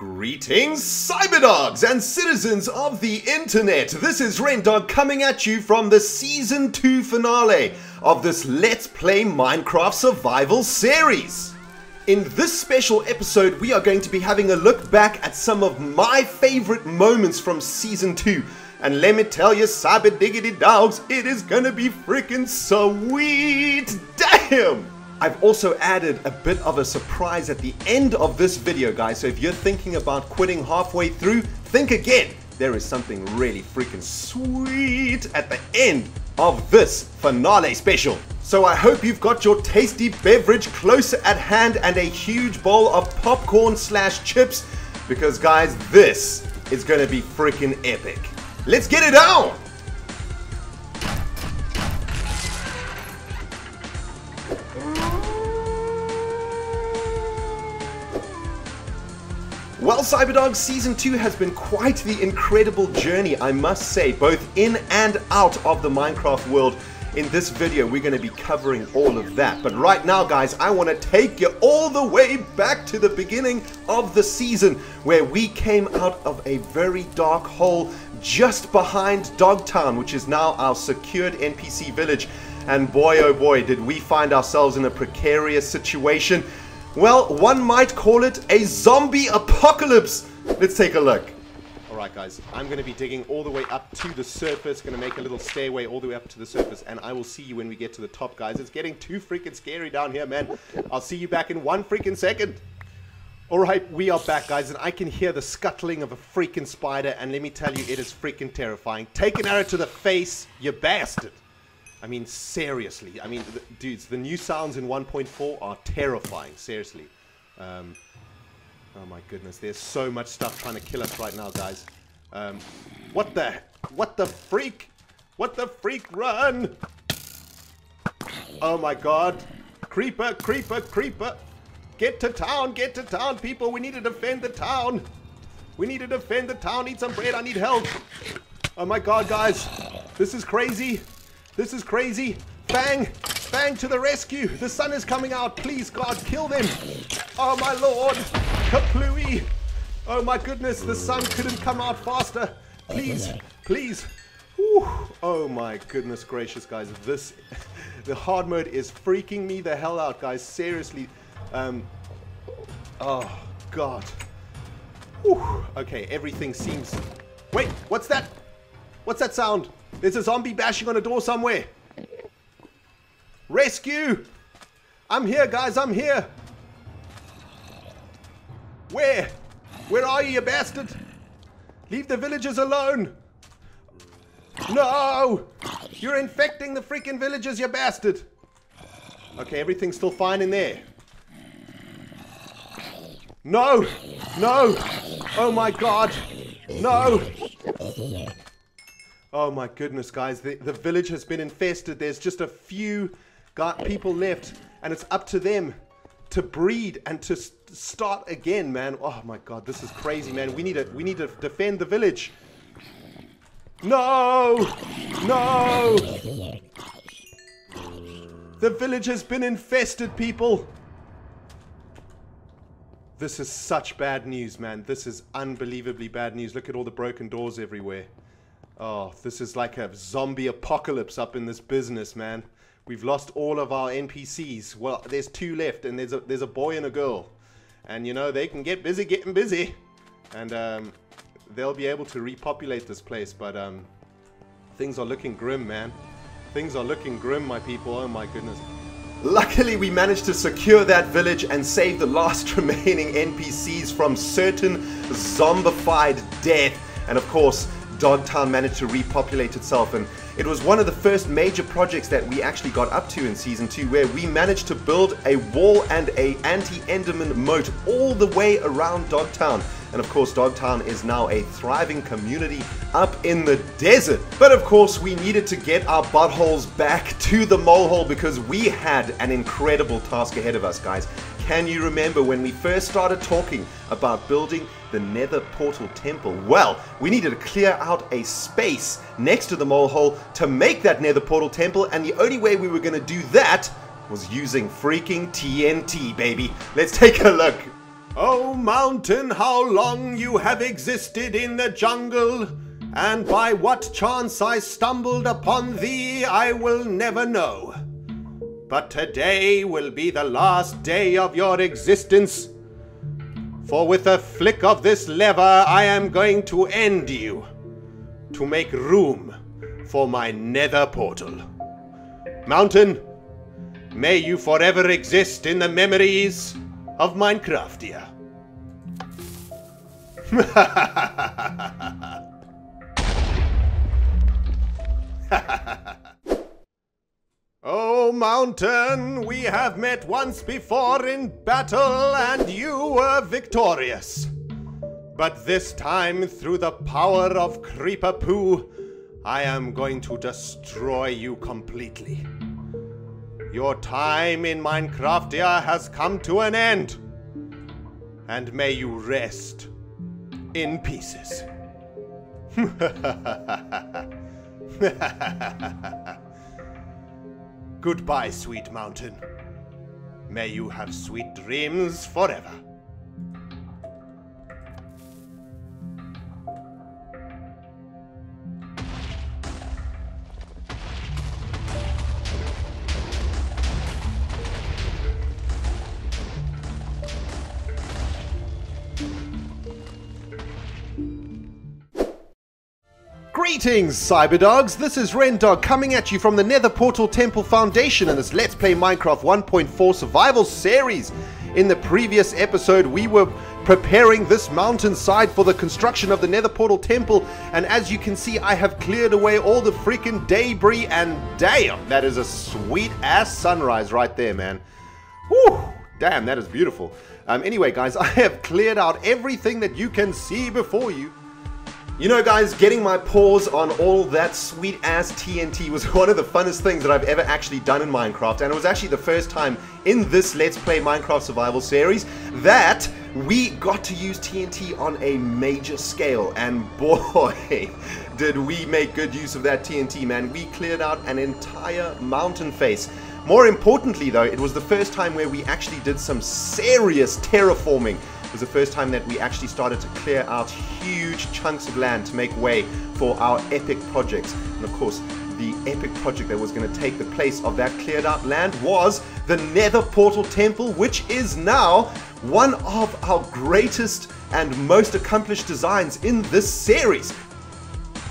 Greetings, cyberdogs and citizens of the internet. This is Rendog coming at you from the season 2 finale of this Let's Play Minecraft Survival series. In this special episode, we are going to be having a look back at some of my favorite moments from season 2. And let me tell you, cyber diggity dogs, it is gonna be freaking sweet! Damn! I've also added a bit of a surprise at the end of this video, guys. So if you're thinking about quitting halfway through, think again. There is something really freaking sweet at the end of this finale special. So I hope you've got your tasty beverage closer at hand and a huge bowl of popcorn slash chips because guys, this is gonna be freaking epic. Let's get it on! Well, Cyberdog Season 2 has been quite the incredible journey, I must say, both in and out of the Minecraft world. In this video, we're going to be covering all of that. But right now, guys, I want to take you all the way back to the beginning of the season, where we came out of a very dark hole just behind Dogtown, which is now our secured NPC village. And boy, oh boy, did we find ourselves in a precarious situation. Well, one might call it a zombie apocalypse. Let's take a look. Alright guys, I'm going to be digging all the way up to the surface, going to make a little stairway all the way up to the surface, and I will see you when we get to the top, guys. It's getting too freaking scary down here, man. I'll see you back in one freaking second. Alright, we are back, guys, and I can hear the scuttling of a freaking spider, and let me tell you, it is freaking terrifying. Take an arrow to the face, you bastard. I mean, seriously. I mean, the, dudes, the new sounds in 1.4 are terrifying. Seriously. Um, oh my goodness, there's so much stuff trying to kill us right now, guys. Um, what the? What the freak? What the freak? Run! Oh my god. Creeper, creeper, creeper. Get to town, get to town, people. We need to defend the town. We need to defend the town. Need some bread. I need help. Oh my god, guys. This is crazy. This is crazy. Bang! Bang to the rescue! The sun is coming out! Please, God, kill them! Oh, my lord! Kaplooey! Oh, my goodness, the sun couldn't come out faster! Please, please! Whew. Oh, my goodness gracious, guys. This... the hard mode is freaking me the hell out, guys. Seriously. Um... Oh, God. Whew. Okay, everything seems... Wait, what's that? What's that sound? There's a zombie bashing on a door somewhere. Rescue! I'm here, guys, I'm here. Where? Where are you, you bastard? Leave the villagers alone. No! You're infecting the freaking villagers, you bastard. Okay, everything's still fine in there. No! No! Oh my god! No! Oh my goodness, guys. The, the village has been infested. There's just a few people left. And it's up to them to breed and to start again, man. Oh my god, this is crazy, man. We need to, we need to defend the village. No! No! The village has been infested, people. This is such bad news, man. This is unbelievably bad news. Look at all the broken doors everywhere. Oh, this is like a zombie apocalypse up in this business, man. We've lost all of our NPCs. Well, there's two left, and there's a there's a boy and a girl, and you know they can get busy getting busy, and um, they'll be able to repopulate this place. But um, things are looking grim, man. Things are looking grim, my people. Oh my goodness. Luckily, we managed to secure that village and save the last remaining NPCs from certain zombified death. And of course, Dogtown managed to repopulate itself and it was one of the first major projects that we actually got up to in season 2 where we managed to build a wall and a anti-enderman moat all the way around Dogtown and of course Dogtown is now a thriving community up in the desert. But of course we needed to get our buttholes back to the molehole because we had an incredible task ahead of us guys. Can you remember when we first started talking about building the Nether Portal Temple? Well, we needed to clear out a space next to the mole hole to make that Nether Portal Temple, and the only way we were going to do that was using freaking TNT, baby. Let's take a look. O mountain, how long you have existed in the jungle, and by what chance I stumbled upon thee, I will never know. But today will be the last day of your existence, for with a flick of this lever, I am going to end you, to make room for my nether portal. Mountain, may you forever exist in the memories of Minecraftia. oh, Mountain, we have met once before in battle, and you were victorious. But this time, through the power of Creeper Poo, I am going to destroy you completely. Your time in Minecraftia has come to an end. And may you rest in pieces. Goodbye, sweet mountain. May you have sweet dreams forever. Greetings, Cyberdogs! This is Rendog coming at you from the Nether Portal Temple Foundation in this Let's Play Minecraft 1.4 Survival Series. In the previous episode, we were preparing this mountainside for the construction of the Nether Portal Temple, and as you can see, I have cleared away all the freaking debris, and damn, that is a sweet-ass sunrise right there, man. Whew, damn, that is beautiful. Um, anyway, guys, I have cleared out everything that you can see before you. You know guys, getting my paws on all that sweet ass TNT was one of the funnest things that I've ever actually done in Minecraft and it was actually the first time in this Let's Play Minecraft Survival series that we got to use TNT on a major scale and boy did we make good use of that TNT man. We cleared out an entire mountain face. More importantly though, it was the first time where we actually did some serious terraforming was the first time that we actually started to clear out huge chunks of land to make way for our epic projects. And of course, the epic project that was going to take the place of that cleared out land was the Nether Portal Temple, which is now one of our greatest and most accomplished designs in this series.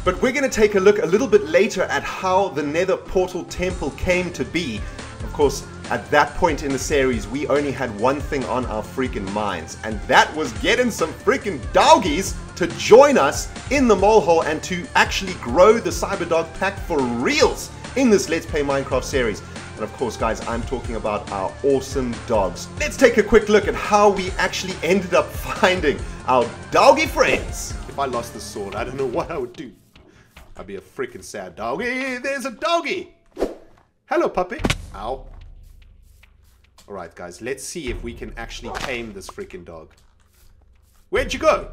But we're going to take a look a little bit later at how the Nether Portal Temple came to be. Of course, at that point in the series, we only had one thing on our freaking minds, and that was getting some freaking doggies to join us in the molehole and to actually grow the Cyberdog pack for reals in this Let's Play Minecraft series. And of course, guys, I'm talking about our awesome dogs. Let's take a quick look at how we actually ended up finding our doggy friends. If I lost the sword, I don't know what I would do. I'd be a freaking sad doggy. There's a doggy. Hello, puppy. Ow. Alright, guys, let's see if we can actually tame this freaking dog. Where'd you go?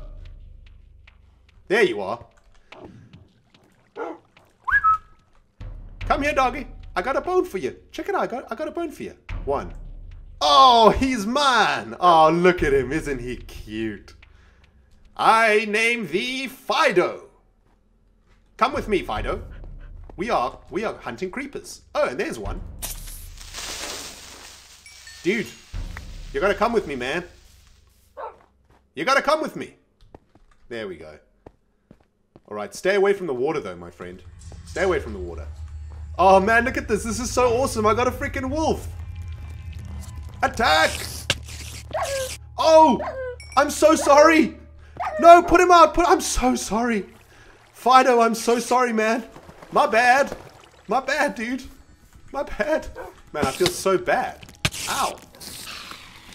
There you are. Come here, doggy. I got a bone for you. Check it out. I got, I got a bone for you. One. Oh, he's mine. Oh, look at him. Isn't he cute? I name thee Fido. Come with me, Fido. We are, we are hunting creepers. Oh, and there's one. Dude, you gotta come with me, man. You gotta come with me. There we go. Alright, stay away from the water though, my friend. Stay away from the water. Oh man, look at this. This is so awesome. I got a freaking wolf. Attack! Oh! I'm so sorry! No, put him out! Put I'm so sorry. Fido, I'm so sorry, man. My bad. My bad, dude. My bad. Man, I feel so bad. Ow!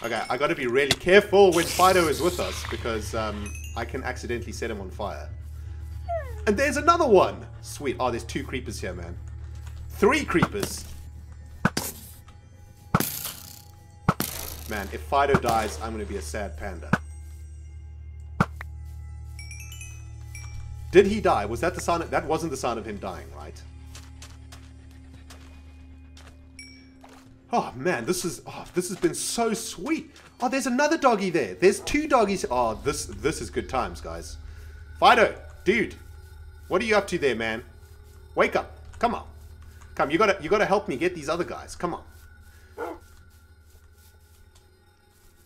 Okay, I gotta be really careful when Fido is with us because um, I can accidentally set him on fire. And there's another one! Sweet. Oh, there's two creepers here, man. Three creepers! Man, if Fido dies, I'm gonna be a sad panda. Did he die? Was that the sound? Of, that wasn't the sound of him dying, right? Oh man, this is oh, this has been so sweet. Oh, there's another doggy there. There's two doggies. Oh, this this is good times, guys. Fido, dude, what are you up to there, man? Wake up. Come on. Come, you gotta you gotta help me get these other guys. Come on.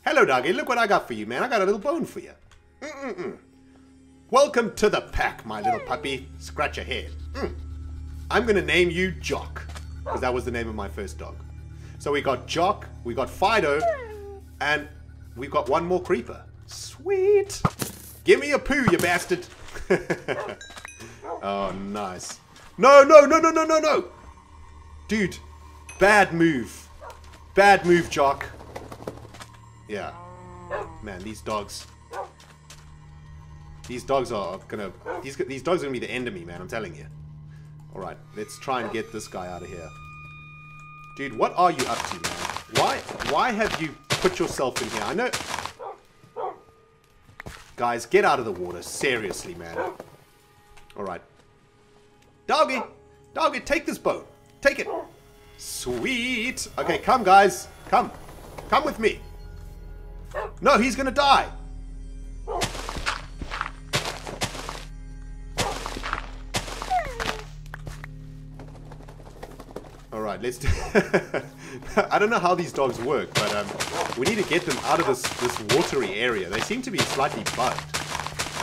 Hello, doggy. Look what I got for you, man. I got a little bone for you. Mm -mm -mm. Welcome to the pack, my little puppy. Scratch your head. Mm. I'm gonna name you Jock, because that was the name of my first dog. So we got Jock, we got Fido, and we've got one more creeper. Sweet. Give me a poo, you bastard. oh, nice. No, no, no, no, no, no, no. Dude, bad move. Bad move, Jock. Yeah. Man, these dogs. These dogs are gonna... These, these dogs are gonna be the end of me, man. I'm telling you. Alright, let's try and get this guy out of here. Dude, what are you up to, man? Why, why have you put yourself in here? I know... Guys, get out of the water. Seriously, man. Alright. Doggy! Doggy, take this boat. Take it. Sweet. Okay, come, guys. Come. Come with me. No, he's gonna die. Alright, let's do... I don't know how these dogs work, but um, we need to get them out of this, this watery area. They seem to be slightly bugged.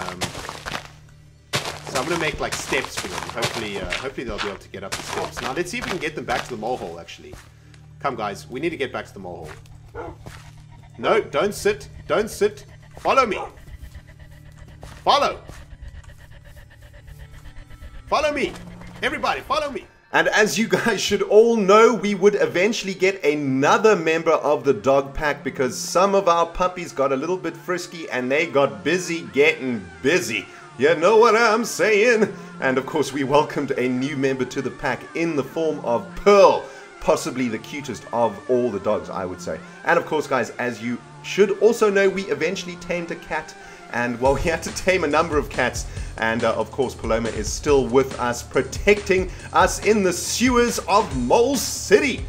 Um, so I'm going to make like steps for them. Hopefully, uh, hopefully they'll be able to get up the steps. Now let's see if we can get them back to the mole hole actually. Come guys, we need to get back to the mole hole. No, don't sit. Don't sit. Follow me. Follow. Follow me. Everybody, follow me. And as you guys should all know, we would eventually get another member of the dog pack because some of our puppies got a little bit frisky and they got busy getting busy. You know what I'm saying? And of course, we welcomed a new member to the pack in the form of Pearl possibly the cutest of all the dogs, I would say. And of course, guys, as you should also know, we eventually tamed a cat. And well, we had to tame a number of cats. And uh, of course, Paloma is still with us, protecting us in the sewers of Mole City.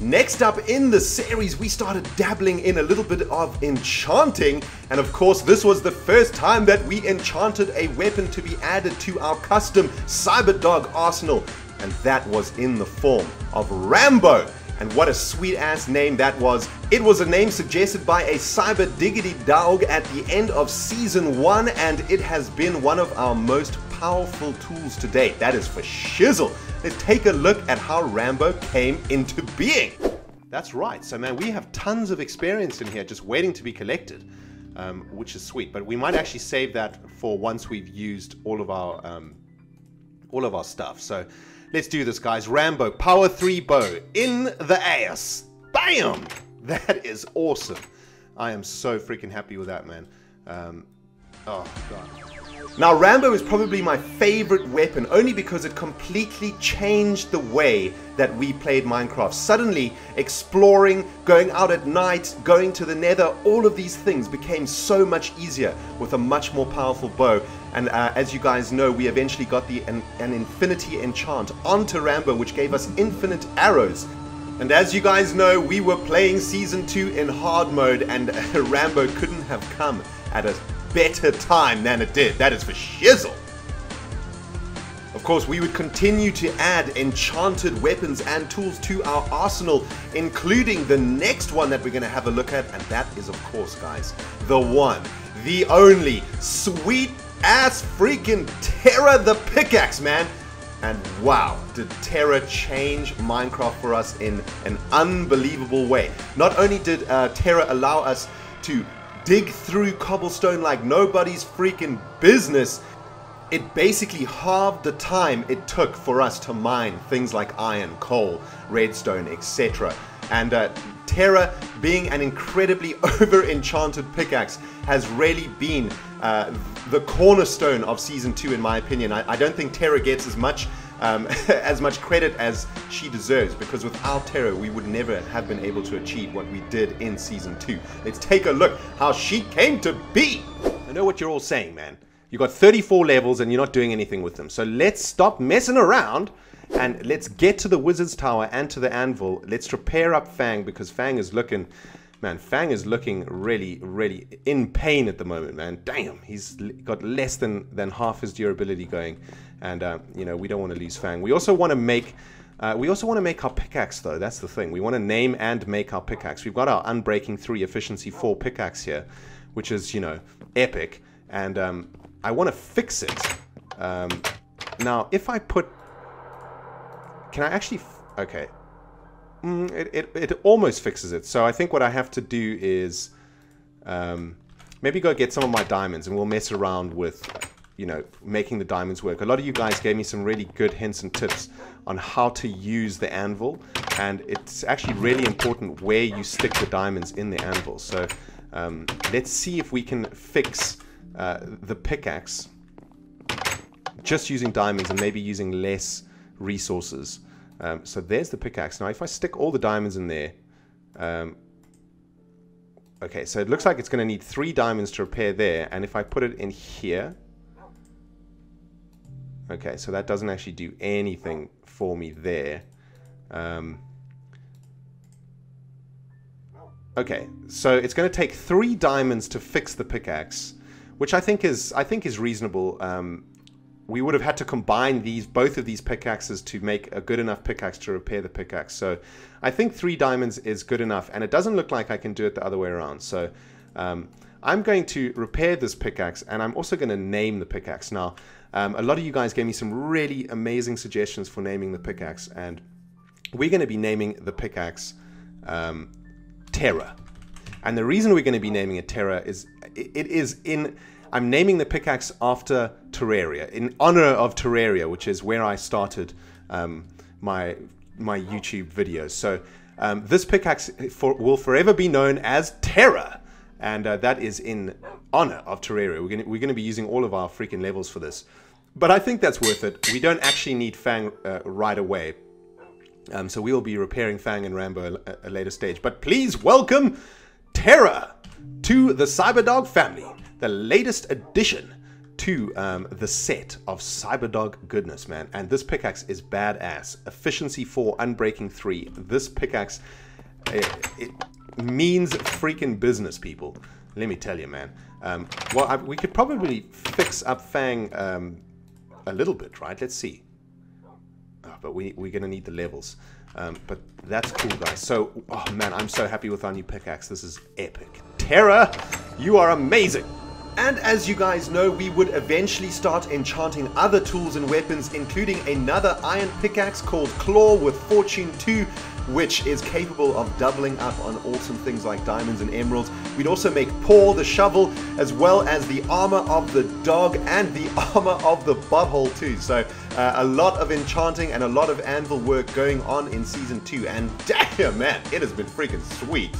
Next up in the series, we started dabbling in a little bit of enchanting. And of course, this was the first time that we enchanted a weapon to be added to our custom Cyberdog arsenal and that was in the form of Rambo. And what a sweet ass name that was. It was a name suggested by a cyber diggity dog at the end of season one, and it has been one of our most powerful tools to date. That is for shizzle. Let's take a look at how Rambo came into being. That's right. So, man, we have tons of experience in here just waiting to be collected, um, which is sweet. But we might actually save that for once we've used all of our um, all of our stuff. So Let's do this, guys. Rambo, power 3 bow in the ass. Bam! That is awesome. I am so freaking happy with that, man. Um, oh, God. Now, Rambo is probably my favorite weapon only because it completely changed the way that we played Minecraft. Suddenly, exploring, going out at night, going to the nether, all of these things became so much easier with a much more powerful bow. And uh, as you guys know, we eventually got the an, an Infinity Enchant onto Rambo, which gave us infinite arrows. And as you guys know, we were playing Season 2 in hard mode, and Rambo couldn't have come at a better time than it did. That is for shizzle. Of course, we would continue to add enchanted weapons and tools to our arsenal, including the next one that we're going to have a look at, and that is, of course, guys, the one, the only, sweet ass freaking Terra the pickaxe, man. And wow, did Terra change Minecraft for us in an unbelievable way. Not only did uh, Terra allow us to dig through cobblestone like nobody's freaking business, it basically halved the time it took for us to mine things like iron, coal, redstone, etc. And uh, Terra, being an incredibly over enchanted pickaxe, has really been uh, the cornerstone of season two, in my opinion. I, I don't think Terra gets as much um, as much credit as she deserves because without Terra, we would never have been able to achieve what we did in season two. Let's take a look how she came to be. I know what you're all saying, man. You got 34 levels and you're not doing anything with them. So let's stop messing around and let's get to the Wizard's Tower and to the Anvil. Let's repair up Fang because Fang is looking Man, Fang is looking really, really in pain at the moment, man. Damn, he's got less than, than half his durability going. And, uh, you know, we don't want to lose Fang. We also want to make... Uh, we also want to make our pickaxe, though. That's the thing. We want to name and make our pickaxe. We've got our Unbreaking 3 Efficiency 4 pickaxe here, which is, you know, epic. And um, I want to fix it. Um, now, if I put... Can I actually... Okay, Mm, it, it, it almost fixes it. So I think what I have to do is um, maybe go get some of my diamonds and we'll mess around with, you know, making the diamonds work. A lot of you guys gave me some really good hints and tips on how to use the anvil. And it's actually really important where you stick the diamonds in the anvil. So um, let's see if we can fix uh, the pickaxe just using diamonds and maybe using less resources. Um, so there's the pickaxe. Now if I stick all the diamonds in there, um, okay, so it looks like it's going to need three diamonds to repair there. And if I put it in here, okay, so that doesn't actually do anything for me there. Um, okay, so it's going to take three diamonds to fix the pickaxe, which I think is I think is reasonable. Um, we would have had to combine these both of these pickaxes to make a good enough pickaxe to repair the pickaxe. So I think three diamonds is good enough, and it doesn't look like I can do it the other way around. So um, I'm going to repair this pickaxe, and I'm also going to name the pickaxe. Now, um, a lot of you guys gave me some really amazing suggestions for naming the pickaxe, and we're going to be naming the pickaxe um, Terra. And the reason we're going to be naming it Terra is it is in I'm naming the pickaxe after Terraria, in honor of Terraria, which is where I started um, my my YouTube videos. So um, this pickaxe for, will forever be known as Terra, and uh, that is in honor of Terraria. We're gonna we're gonna be using all of our freaking levels for this, but I think that's worth it. We don't actually need Fang uh, right away. Um, so we will be repairing Fang and Rambo at a later stage. But please welcome Terra to the Cyberdog family the latest addition to um, the set of Cyberdog goodness, man. And this pickaxe is badass. Efficiency 4, Unbreaking 3. This pickaxe, it, it means freaking business, people. Let me tell you, man. Um, well, I, we could probably fix up Fang um, a little bit, right? Let's see. Oh, but we, we're going to need the levels. Um, but that's cool, guys. So, oh man, I'm so happy with our new pickaxe. This is epic. Terra, you are amazing. And as you guys know, we would eventually start enchanting other tools and weapons, including another iron pickaxe called Claw with Fortune 2, which is capable of doubling up on awesome things like diamonds and emeralds. We'd also make Paw the shovel, as well as the armor of the dog and the armor of the butthole too. So uh, a lot of enchanting and a lot of anvil work going on in Season 2, and damn man, it has been freaking sweet.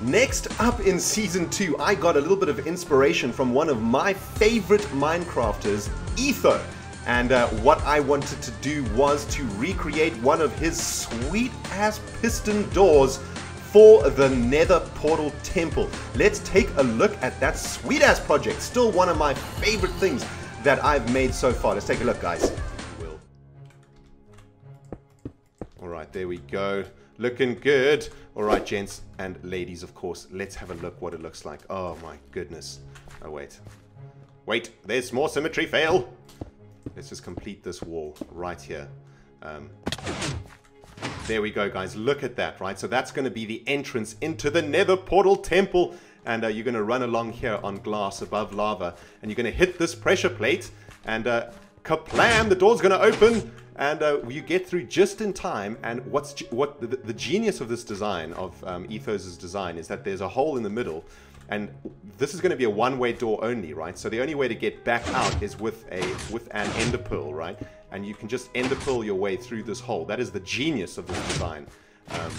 Next up in Season 2, I got a little bit of inspiration from one of my favorite Minecrafters, Etho. And uh, what I wanted to do was to recreate one of his sweet ass piston doors for the Nether Portal Temple. Let's take a look at that sweet ass project. Still one of my favorite things that I've made so far. Let's take a look, guys. Alright, there we go. Looking good. All right, gents and ladies, of course, let's have a look what it looks like. Oh my goodness. Oh, wait. Wait, there's more symmetry fail. Let's just complete this wall right here. Um, there we go, guys. Look at that, right? So that's going to be the entrance into the Nether Portal Temple. And uh, you're going to run along here on glass above lava. And you're going to hit this pressure plate. And uh, kaplam, the door's going to open and uh, you get through just in time. And what's what the, the genius of this design of um, Ethos's design is that there's a hole in the middle, and this is going to be a one-way door only, right? So the only way to get back out is with a with an ender pearl, right? And you can just ender pearl your way through this hole. That is the genius of this design. Um,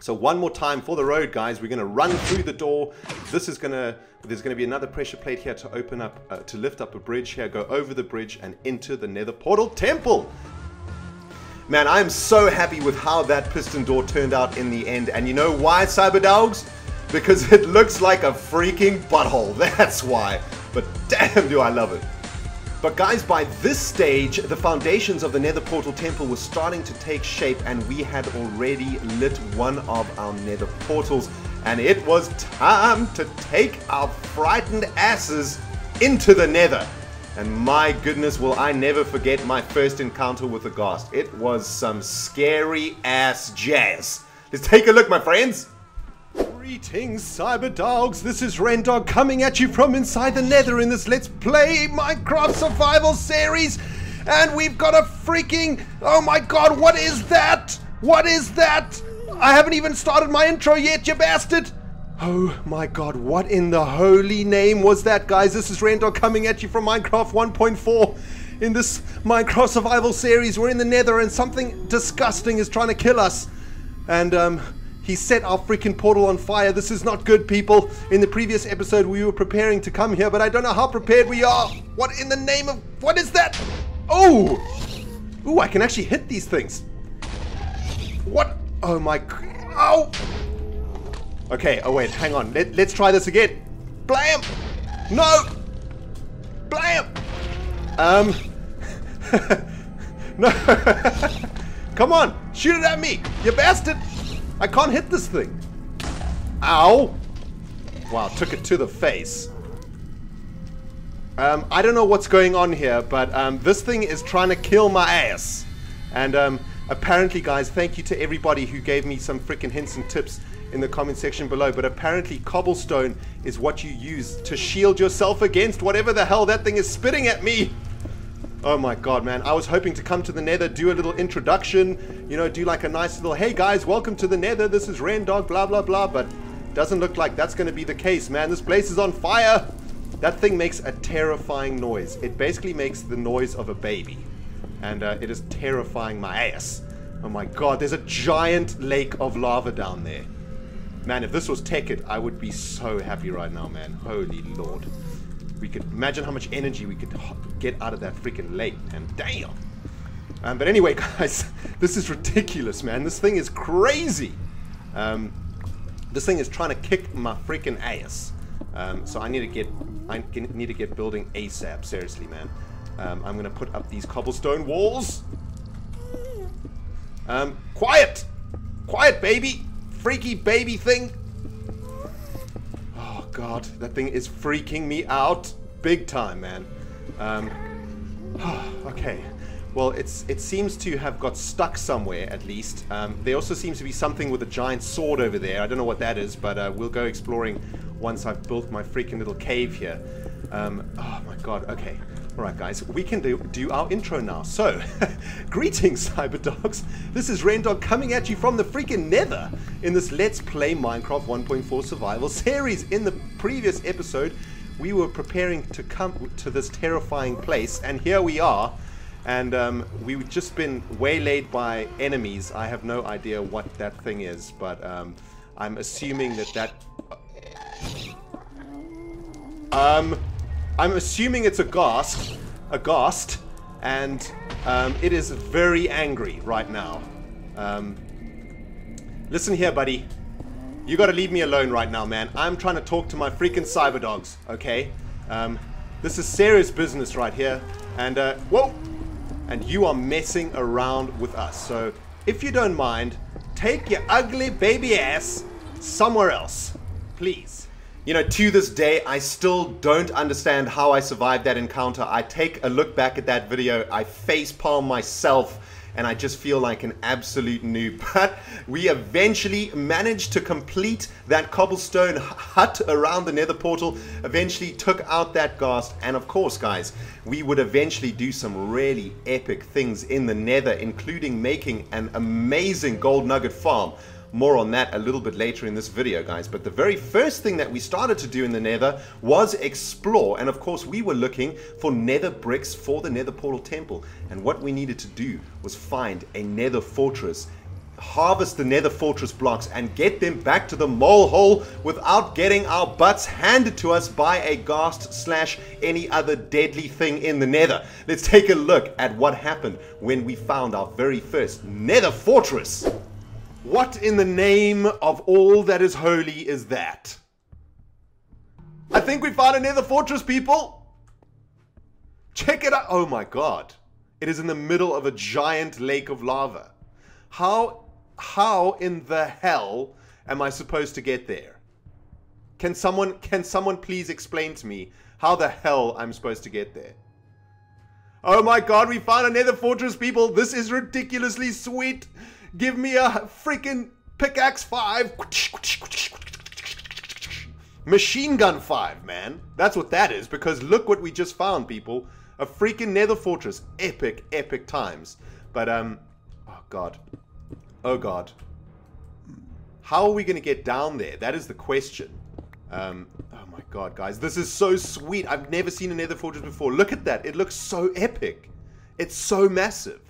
so one more time for the road, guys. We're going to run through the door. This is going to, there's going to be another pressure plate here to open up, uh, to lift up a bridge here, go over the bridge and into the nether portal temple. Man, I am so happy with how that piston door turned out in the end. And you know why, Cyber Dogs? Because it looks like a freaking butthole. That's why. But damn do I love it. But guys, by this stage, the foundations of the Nether Portal Temple were starting to take shape and we had already lit one of our Nether portals. and it was time to take our frightened asses into the nether. And my goodness, will I never forget my first encounter with a Ghast. It was some scary ass jazz. Let's take a look, my friends. Greetings, cyber dogs. This is Rendog coming at you from inside the nether in this Let's Play Minecraft Survival series. And we've got a freaking. Oh my god, what is that? What is that? I haven't even started my intro yet, you bastard! Oh my god, what in the holy name was that, guys? This is Rendog coming at you from Minecraft 1.4. In this Minecraft survival series, we're in the nether and something disgusting is trying to kill us. And, um, he set our freaking portal on fire. This is not good, people. In the previous episode, we were preparing to come here, but I don't know how prepared we are. What in the name of... What is that? Oh! Ooh, I can actually hit these things. What? Oh my... Oh! Okay, oh wait, hang on. Let, let's try this again. Blam! No! Blam! Um... no! Come on! Shoot it at me! You bastard! I can't hit this thing! Ow! Wow, took it to the face. Um, I don't know what's going on here, but um, this thing is trying to kill my ass. And um, apparently, guys, thank you to everybody who gave me some freaking hints and tips in the comment section below, but apparently cobblestone is what you use to shield yourself against whatever the hell that thing is spitting at me. Oh my god, man. I was hoping to come to the nether, do a little introduction, you know, do like a nice little, hey guys, welcome to the nether, this is Rendog, blah, blah, blah, but doesn't look like that's going to be the case, man. This place is on fire. That thing makes a terrifying noise. It basically makes the noise of a baby. And uh, it is terrifying my ass. Oh my god, there's a giant lake of lava down there. Man, if this was Tekkit, I would be so happy right now, man. Holy lord. We could imagine how much energy we could get out of that freaking lake, and damn. Um, but anyway, guys, this is ridiculous, man. This thing is crazy. Um, this thing is trying to kick my freaking ass. Um, so I need to get, I need to get building ASAP. Seriously, man. Um, I'm gonna put up these cobblestone walls. Um, quiet, quiet, baby freaky baby thing. Oh god, that thing is freaking me out big time, man. Um, okay. Well, it's it seems to have got stuck somewhere, at least. Um, there also seems to be something with a giant sword over there. I don't know what that is, but uh, we'll go exploring once I've built my freaking little cave here. Um, oh my god, okay. Alright guys, we can do, do our intro now. So, greetings Cyberdogs. This is Rendog coming at you from the freaking nether in this Let's Play Minecraft 1.4 Survival series. In the previous episode, we were preparing to come to this terrifying place, and here we are. And um, we've just been waylaid by enemies. I have no idea what that thing is, but um, I'm assuming that that... Um... I'm assuming it's a ghast, a ghast, and um, it is very angry right now. Um, listen here, buddy. You gotta leave me alone right now, man. I'm trying to talk to my freaking cyber dogs, okay? Um, this is serious business right here. And, uh, whoa! And you are messing around with us. So, if you don't mind, take your ugly baby ass somewhere else. Please. You know, to this day, I still don't understand how I survived that encounter. I take a look back at that video, I facepalm myself, and I just feel like an absolute noob. But we eventually managed to complete that cobblestone hut around the nether portal, eventually took out that ghast, and of course, guys, we would eventually do some really epic things in the nether, including making an amazing gold nugget farm. More on that a little bit later in this video, guys. But the very first thing that we started to do in the nether was explore. And of course, we were looking for nether bricks for the nether portal temple. And what we needed to do was find a nether fortress harvest the nether fortress blocks and get them back to the mole hole without getting our butts handed to us by a ghast slash any other deadly thing in the nether. Let's take a look at what happened when we found our very first nether fortress. What in the name of all that is holy is that? I think we found another fortress, people! Check it out! Oh my god. It is in the middle of a giant lake of lava. How, how in the hell am I supposed to get there? Can someone can someone please explain to me how the hell I'm supposed to get there? Oh my god, we found a nether fortress, people. This is ridiculously sweet. Give me a freaking pickaxe 5. Machine gun 5, man. That's what that is, because look what we just found, people. A freaking nether fortress. Epic, epic times. But, um, oh god. Oh god. How are we going to get down there? That is the question. Um, oh my god, guys. This is so sweet. I've never seen a nether fortress before. Look at that. It looks so epic. It's so massive.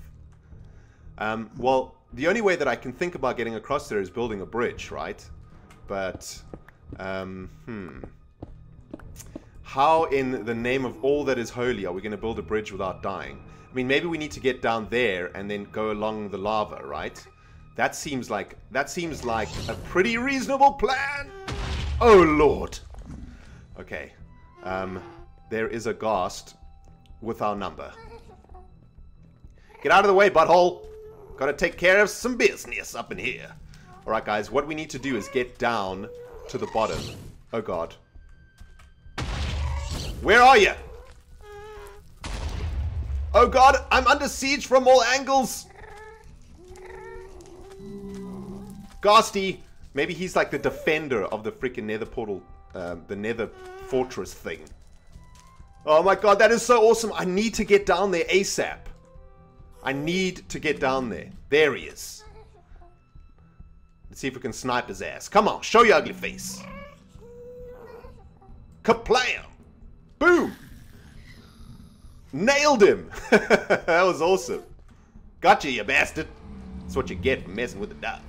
Um, well, the only way that I can think about getting across there is building a bridge, right? But, um, hmm. How in the name of all that is holy are we going to build a bridge without dying? I mean, maybe we need to get down there and then go along the lava, right? That seems like that seems like a pretty reasonable plan. Oh lord. Okay. Um, there is a ghast with our number. Get out of the way, butthole. Gotta take care of some business up in here. Alright, guys, what we need to do is get down to the bottom. Oh god. Where are you? Oh god, I'm under siege from all angles! Ghasty! Maybe he's like the defender of the freaking nether portal, um, the nether fortress thing. Oh my god, that is so awesome! I need to get down there ASAP. I need to get down there. There he is. Let's see if we can snipe his ass. Come on, show your ugly face. Kaplam! Boom! Nailed him! that was awesome. Gotcha, you bastard. That's what you get for messing with the dogs.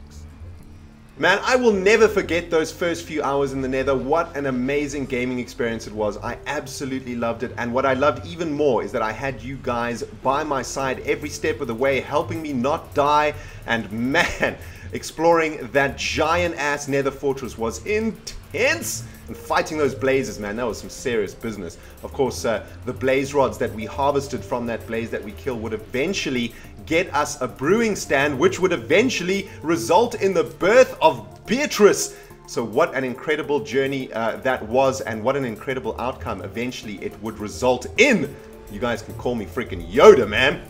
Man, I will never forget those first few hours in the nether. What an amazing gaming experience it was. I absolutely loved it. And what I loved even more is that I had you guys by my side every step of the way, helping me not die. And man, exploring that giant ass nether fortress was intense and fighting those blazes, man, that was some serious business. Of course, uh, the blaze rods that we harvested from that blaze that we kill would eventually get us a brewing stand, which would eventually result in the birth of Beatrice. So what an incredible journey uh, that was and what an incredible outcome eventually it would result in. You guys can call me freaking Yoda, man.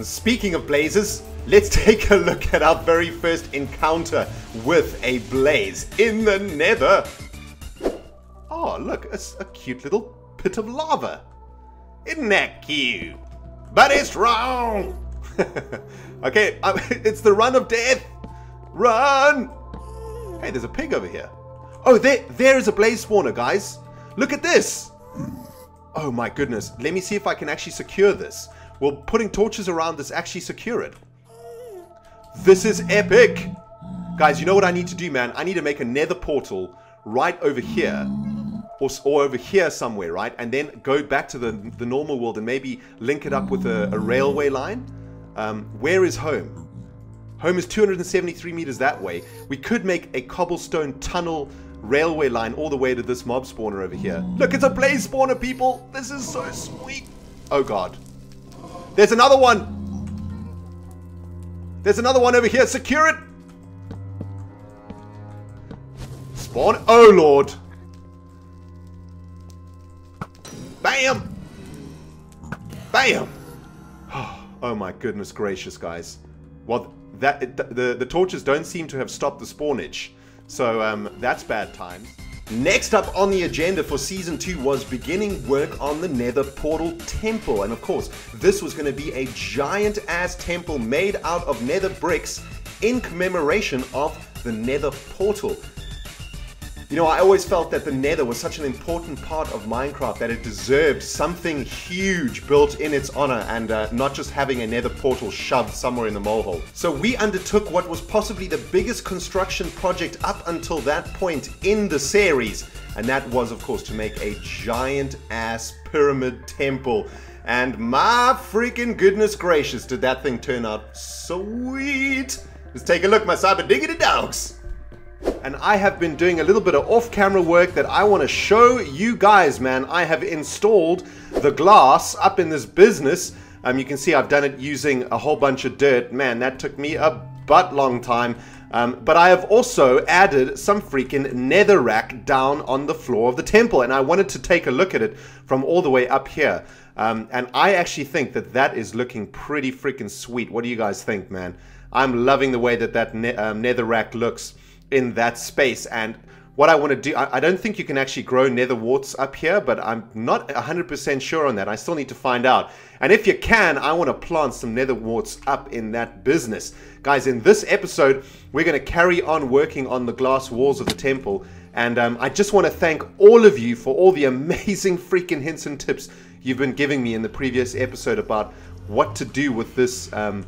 Speaking of blazes, let's take a look at our very first encounter with a blaze in the nether. Oh, look, it's a cute little pit of lava. Isn't that cute? But it's wrong! okay, uh, it's the run of death! Run! Hey, there's a pig over here. Oh, there, there is a blaze spawner, guys. Look at this! Oh my goodness. Let me see if I can actually secure this. Will putting torches around this actually secure it? This is epic! Guys, you know what I need to do, man? I need to make a nether portal right over here or, or over here somewhere, right? And then go back to the, the normal world and maybe link it up with a, a railway line. Um, where is home? Home is 273 meters that way. We could make a cobblestone tunnel railway line all the way to this mob spawner over here. Look, it's a blaze spawner, people. This is so sweet. Oh, God. There's another one. There's another one over here. Secure it. Spawn. Oh, Lord. Bam! Bam! Oh my goodness gracious, guys. Well, that the, the torches don't seem to have stopped the spawnage. So um, that's bad times. Next up on the agenda for Season 2 was beginning work on the Nether Portal Temple. And of course, this was going to be a giant-ass temple made out of nether bricks in commemoration of the Nether Portal. You know, I always felt that the nether was such an important part of Minecraft that it deserved something huge built in its honor and uh, not just having a nether portal shoved somewhere in the molehole. So we undertook what was possibly the biggest construction project up until that point in the series. And that was, of course, to make a giant ass pyramid temple. And my freaking goodness gracious, did that thing turn out sweet. Let's take a look, my cyber diggity dogs and I have been doing a little bit of off-camera work that I want to show you guys, man. I have installed the glass up in this business. Um, you can see I've done it using a whole bunch of dirt. Man, that took me a butt long time. Um, but I have also added some freaking nether rack down on the floor of the temple, and I wanted to take a look at it from all the way up here. Um, and I actually think that that is looking pretty freaking sweet. What do you guys think, man? I'm loving the way that that ne um, netherrack looks in that space, and what I want to do, I, don't think you can actually grow nether warts up here, but I'm not 100% sure on that. I still need to find out. And if you can, I want to plant some nether warts up in that business. Guys, in this episode, we're going to carry on working on the glass walls of the temple. And um, I just want to thank all of you for all the amazing freaking hints and tips you've been giving me in the previous episode about what to do with this um,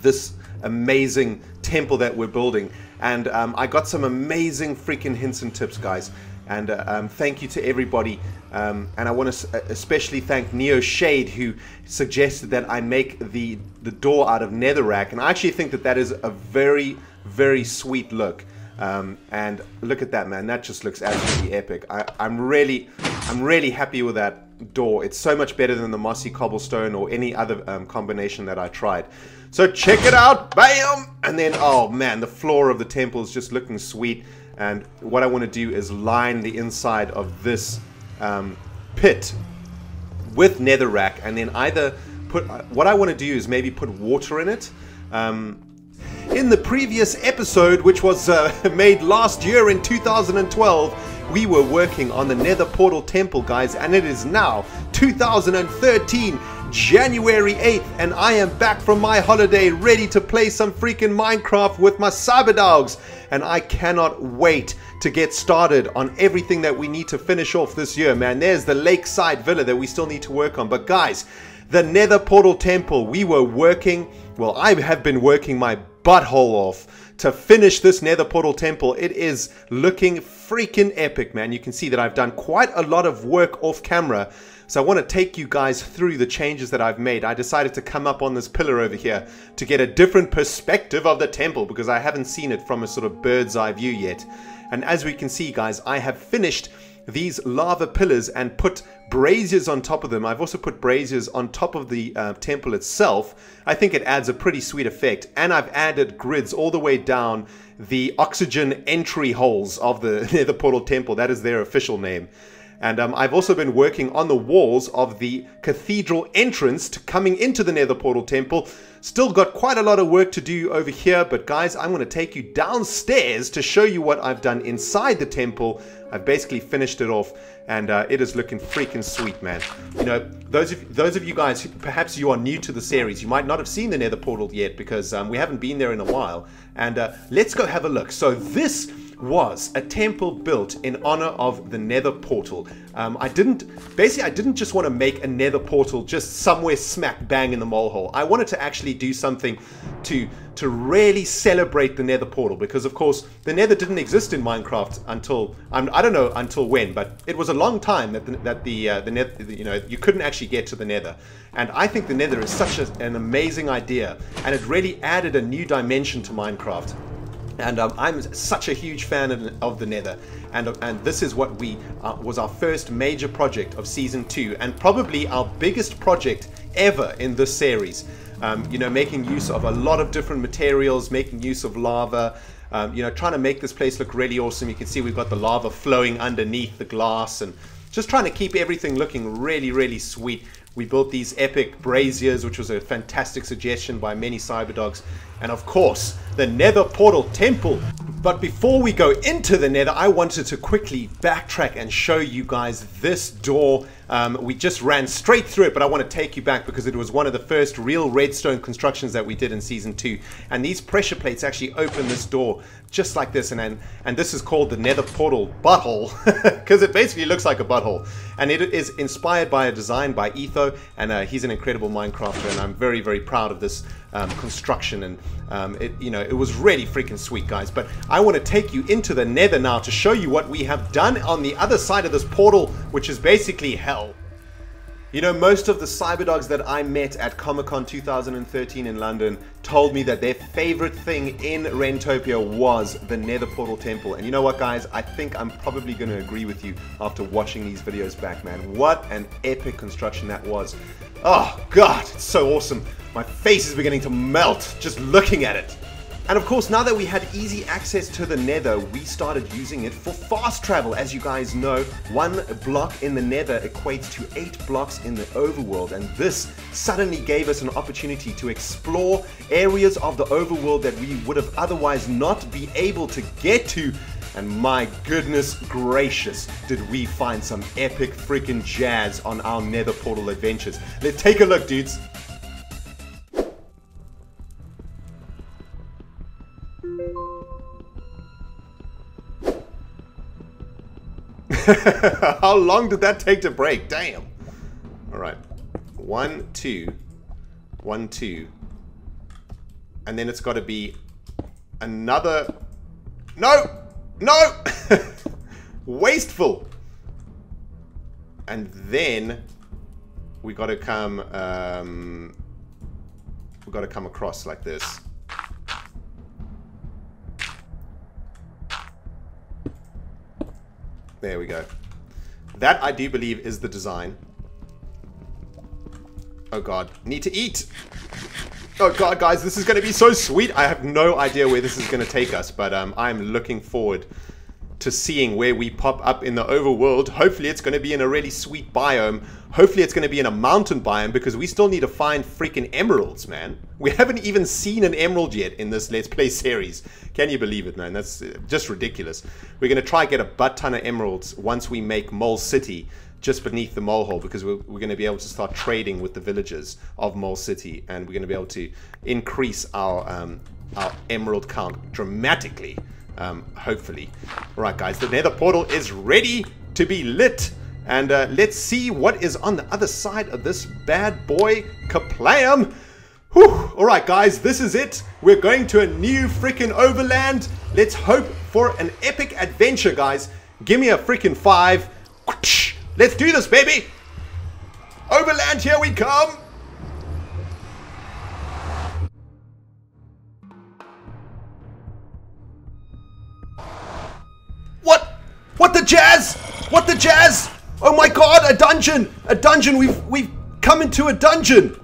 this amazing temple that we're building. And um, I got some amazing freaking hints and tips, guys. And uh, um, thank you to everybody. Um, and I want to especially thank Neo Shade, who suggested that I make the, the door out of netherrack. And I actually think that that is a very, very sweet look. Um, and look at that, man. That just looks absolutely epic. I, I'm really, I'm really happy with that door. It's so much better than the mossy cobblestone or any other um, combination that I tried. So check it out, bam! And then, oh man, the floor of the temple is just looking sweet. And what I want to do is line the inside of this um, pit with nether netherrack and then either put, what I want to do is maybe put water in it. Um, in the previous episode, which was uh, made last year in 2012, we were working on the Nether Portal Temple, guys, and it is now 2013 January 8th, and I am back from my holiday ready to play some freaking Minecraft with my Cyberdogs. And I cannot wait to get started on everything that we need to finish off this year, man. There's the lakeside villa that we still need to work on. But guys, the Nether Portal Temple, we were working, well, I have been working my butthole off to finish this Nether Portal Temple. It is looking freaking epic, man. You can see that I've done quite a lot of work off camera so I want to take you guys through the changes that I've made. I decided to come up on this pillar over here to get a different perspective of the temple because I haven't seen it from a sort of bird's eye view yet. And as we can see guys, I have finished these lava pillars and put braziers on top of them. I've also put braziers on top of the uh, temple itself. I think it adds a pretty sweet effect. And I've added grids all the way down the oxygen entry holes of the Nether Portal Temple. That is their official name. And um, I've also been working on the walls of the cathedral entrance to coming into the Nether Portal Temple. Still got quite a lot of work to do over here, but guys, I'm going to take you downstairs to show you what I've done inside the temple. I've basically finished it off, and uh, it is looking freaking sweet, man. You know, those of those of you guys, who, perhaps you are new to the series, you might not have seen the Nether Portal yet because um, we haven't been there in a while. And uh, let's go have a look. So this was a temple built in honor of the nether portal. Um, I didn't, basically I didn't just want to make a nether portal just somewhere smack bang in the molehole. I wanted to actually do something to, to really celebrate the nether portal because of course the nether didn't exist in Minecraft until, I don't know until when, but it was a long time that the, that the, uh, the nether, you know, you couldn't actually get to the nether. And I think the nether is such a, an amazing idea and it really added a new dimension to Minecraft. And um, I'm such a huge fan of, of, the Nether, and and this is what we uh, was our first major project of season two, and probably our biggest project ever in this series. Um, you know, making use of a lot of different materials, making use of lava. Um, you know, trying to make this place look really awesome. You can see we've got the lava flowing underneath the glass, and just trying to keep everything looking really, really sweet. We built these epic braziers, which was a fantastic suggestion by many cyberdogs. And of course, the Nether Portal Temple. But before we go into the Nether, I wanted to quickly backtrack and show you guys this door um, we just ran straight through it, but I want to take you back because it was one of the first real redstone constructions that we did in season two. And these pressure plates actually open this door just like this. And and, and this is called the nether portal butthole because it basically looks like a butthole. And it is inspired by a design by Etho. And uh, he's an incredible Minecrafter. And I'm very, very proud of this um, construction. And um, it, you know, it was really freaking sweet, guys. But I want to take you into the nether now to show you what we have done on the other side of this portal, which is basically hell hell. You know, most of the cyberdogs that I met at Comic Con 2013 in London told me that their favorite thing in Rentopia was the Nether Portal Temple. And you know what, guys? I think I'm probably going to agree with you after watching these videos back, man. What an epic construction that was. Oh, God, it's so awesome. My face is beginning to melt just looking at it. And of course, now that we had easy access to the nether, we started using it for fast travel. As you guys know, one block in the nether equates to eight blocks in the overworld. And this suddenly gave us an opportunity to explore areas of the overworld that we would have otherwise not be able to get to. And my goodness gracious, did we find some epic freaking jazz on our nether portal adventures. Let's take a look, dudes. How long did that take to break? Damn. All right. One, two, one, two. And then it's got to be another... No! No! Wasteful. And then we got to come... Um, we got to come across like this. There we go. That, I do believe, is the design. Oh god. Need to eat! Oh god, guys, this is going to be so sweet. I have no idea where this is going to take us, but um, I'm looking forward to seeing where we pop up in the overworld. Hopefully it's going to be in a really sweet biome. Hopefully it's going to be in a mountain biome because we still need to find freaking emeralds, man. We haven't even seen an emerald yet in this Let's Play series. Can you believe it, man? That's uh, just ridiculous. We're going to try get a butt ton of emeralds once we make Mole City just beneath the mole hole because we're, we're going to be able to start trading with the villagers of Mole City and we're going to be able to increase our, um, our emerald count dramatically um, hopefully. Alright guys, the nether portal is ready to be lit. And uh, let's see what is on the other side of this bad boy Kaplam. Alright guys, this is it. We're going to a new freaking overland. Let's hope for an epic adventure, guys. Give me a freaking five. Let's do this, baby. Overland, here we come. What the jazz? What the jazz? Oh my god, a dungeon! A dungeon! We've we've come into a dungeon!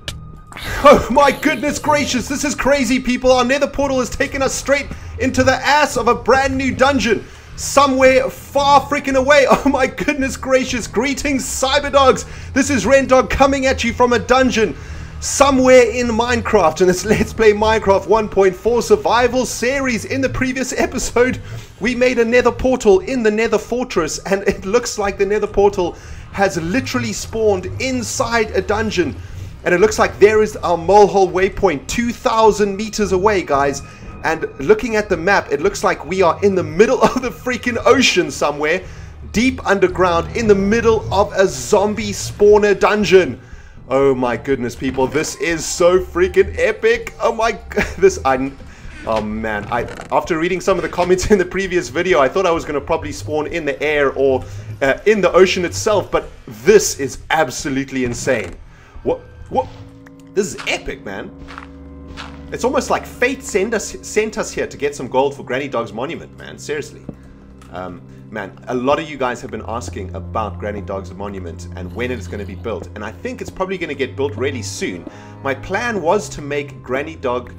Oh my goodness gracious, this is crazy people. Our nether portal has taken us straight into the ass of a brand new dungeon. Somewhere far freaking away. Oh my goodness gracious. Greetings, Cyberdogs. This is Rendog coming at you from a dungeon somewhere in Minecraft and it's Let's Play Minecraft 1.4 Survival Series. In the previous episode, we made a nether portal in the nether fortress and it looks like the nether portal has literally spawned inside a dungeon. And it looks like there is our molehole waypoint 2,000 meters away, guys. And looking at the map, it looks like we are in the middle of the freaking ocean somewhere, deep underground, in the middle of a zombie spawner dungeon. Oh my goodness, people, this is so freaking epic. Oh my, this, I, oh man, I, after reading some of the comments in the previous video, I thought I was going to probably spawn in the air or uh, in the ocean itself, but this is absolutely insane. What, what, this is epic, man. It's almost like fate sent us, sent us here to get some gold for Granny Dog's monument, man, seriously. Um, man, a lot of you guys have been asking about Granny Dog's monument and when it is going to be built, and I think it's probably going to get built really soon. My plan was to make Granny Dog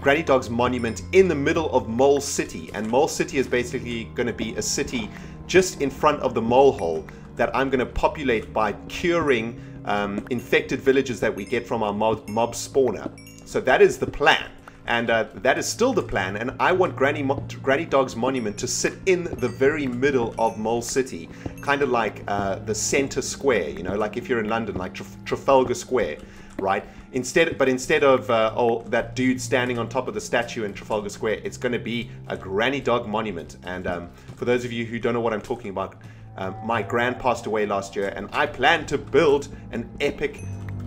Granny Dog's monument in the middle of Mole City, and Mole City is basically going to be a city just in front of the mole hole that I'm going to populate by curing um, infected villages that we get from our mob, mob spawner. So that is the plan. And uh, that is still the plan. And I want Granny, Mo Granny Dog's monument to sit in the very middle of Mole City, kind of like uh, the center square. You know, like if you're in London, like Trafalgar Square, right? Instead, but instead of uh, oh that dude standing on top of the statue in Trafalgar Square, it's going to be a Granny Dog monument. And um, for those of you who don't know what I'm talking about, um, my grand passed away last year, and I plan to build an epic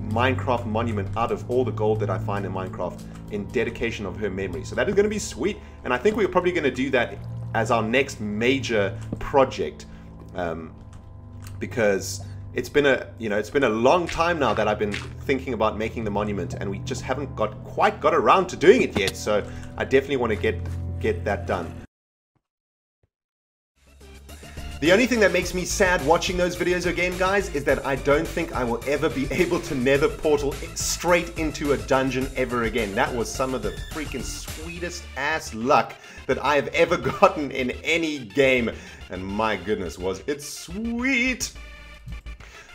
Minecraft monument out of all the gold that I find in Minecraft in dedication of her memory. So that is going to be sweet, and I think we're probably going to do that as our next major project, um, because it's been a you know it's been a long time now that I've been thinking about making the monument, and we just haven't got quite got around to doing it yet. So I definitely want to get get that done. The only thing that makes me sad watching those videos again, guys, is that I don't think I will ever be able to nether portal straight into a dungeon ever again. That was some of the freaking sweetest ass luck that I have ever gotten in any game. And my goodness, was it sweet!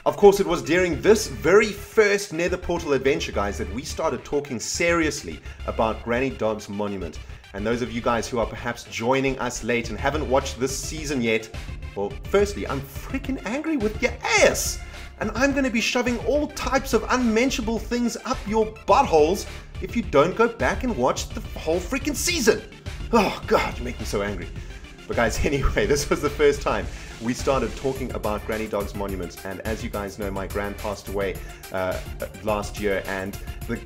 Of course, it was during this very first Nether Portal adventure, guys, that we started talking seriously about Granny Dog's monument. And those of you guys who are perhaps joining us late and haven't watched this season yet, well, firstly, I'm freaking angry with your ass! And I'm going to be shoving all types of unmentionable things up your buttholes if you don't go back and watch the whole freaking season! Oh, God, you make me so angry. But guys, anyway, this was the first time we started talking about Granny Dog's monuments. And as you guys know, my grand passed away uh, last year, and the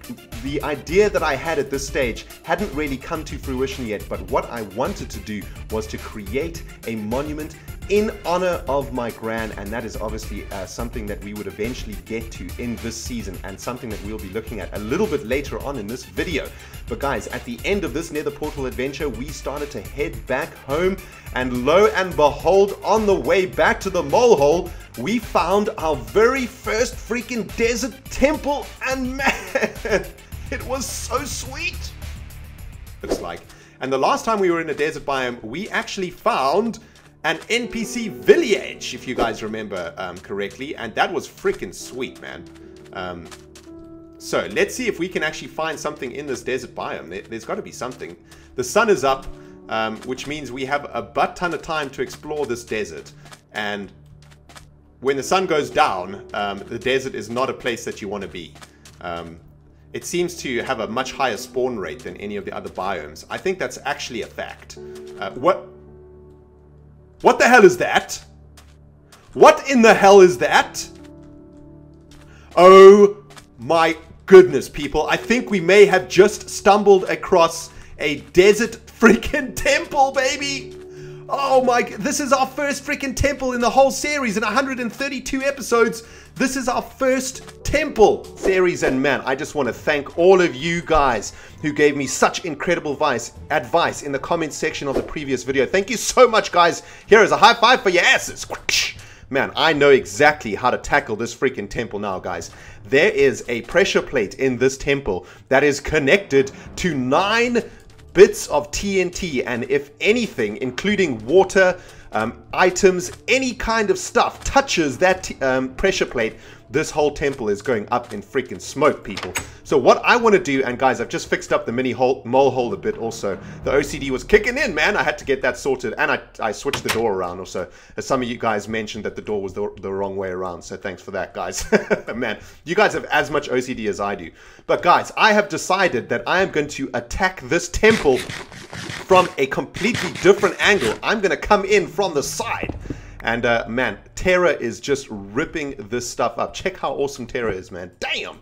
the idea that I had at this stage hadn't really come to fruition yet. But what I wanted to do was to create a monument in honor of my gran, and that is obviously uh, something that we would eventually get to in this season and something that we'll be looking at a little bit later on in this video. But guys, at the end of this Nether Portal adventure, we started to head back home, and lo and behold, on the way back to the mole hole, we found our very first freaking desert temple, and man, it was so sweet. Looks like. And the last time we were in a desert biome, we actually found an NPC village, if you guys remember um, correctly, and that was freaking sweet, man. Um, so let's see if we can actually find something in this desert biome. There, has got to be something. The sun is up, um, which means we have a butt ton of time to explore this desert. And when the sun goes down, um, the desert is not a place that you want to be. Um, it seems to have a much higher spawn rate than any of the other biomes. I think that's actually a fact. Uh, what what the hell is that? What in the hell is that? Oh my goodness, people. I think we may have just stumbled across a desert freaking temple, baby. Oh my, this is our first freaking temple in the whole series in 132 episodes. This is our first temple series and man, I just want to thank all of you guys who gave me such incredible advice, advice in the comment section of the previous video. Thank you so much guys. Here is a high five for your asses. Man, I know exactly how to tackle this freaking temple now, guys. There is a pressure plate in this temple that is connected to nine bits of TNT, and if anything, including water, um, items, any kind of stuff touches that um, pressure plate, this whole temple is going up in freaking smoke, people. So what I want to do, and guys, I've just fixed up the mini hole, mole hole a bit also. The OCD was kicking in, man. I had to get that sorted, and I, I switched the door around also. As some of you guys mentioned that the door was the, the wrong way around, so thanks for that, guys. man, you guys have as much OCD as I do. But guys, I have decided that I am going to attack this temple from a completely different angle. I'm going to come in from the side. And uh, man, Terra is just ripping this stuff up. Check how awesome Terra is, man. Damn!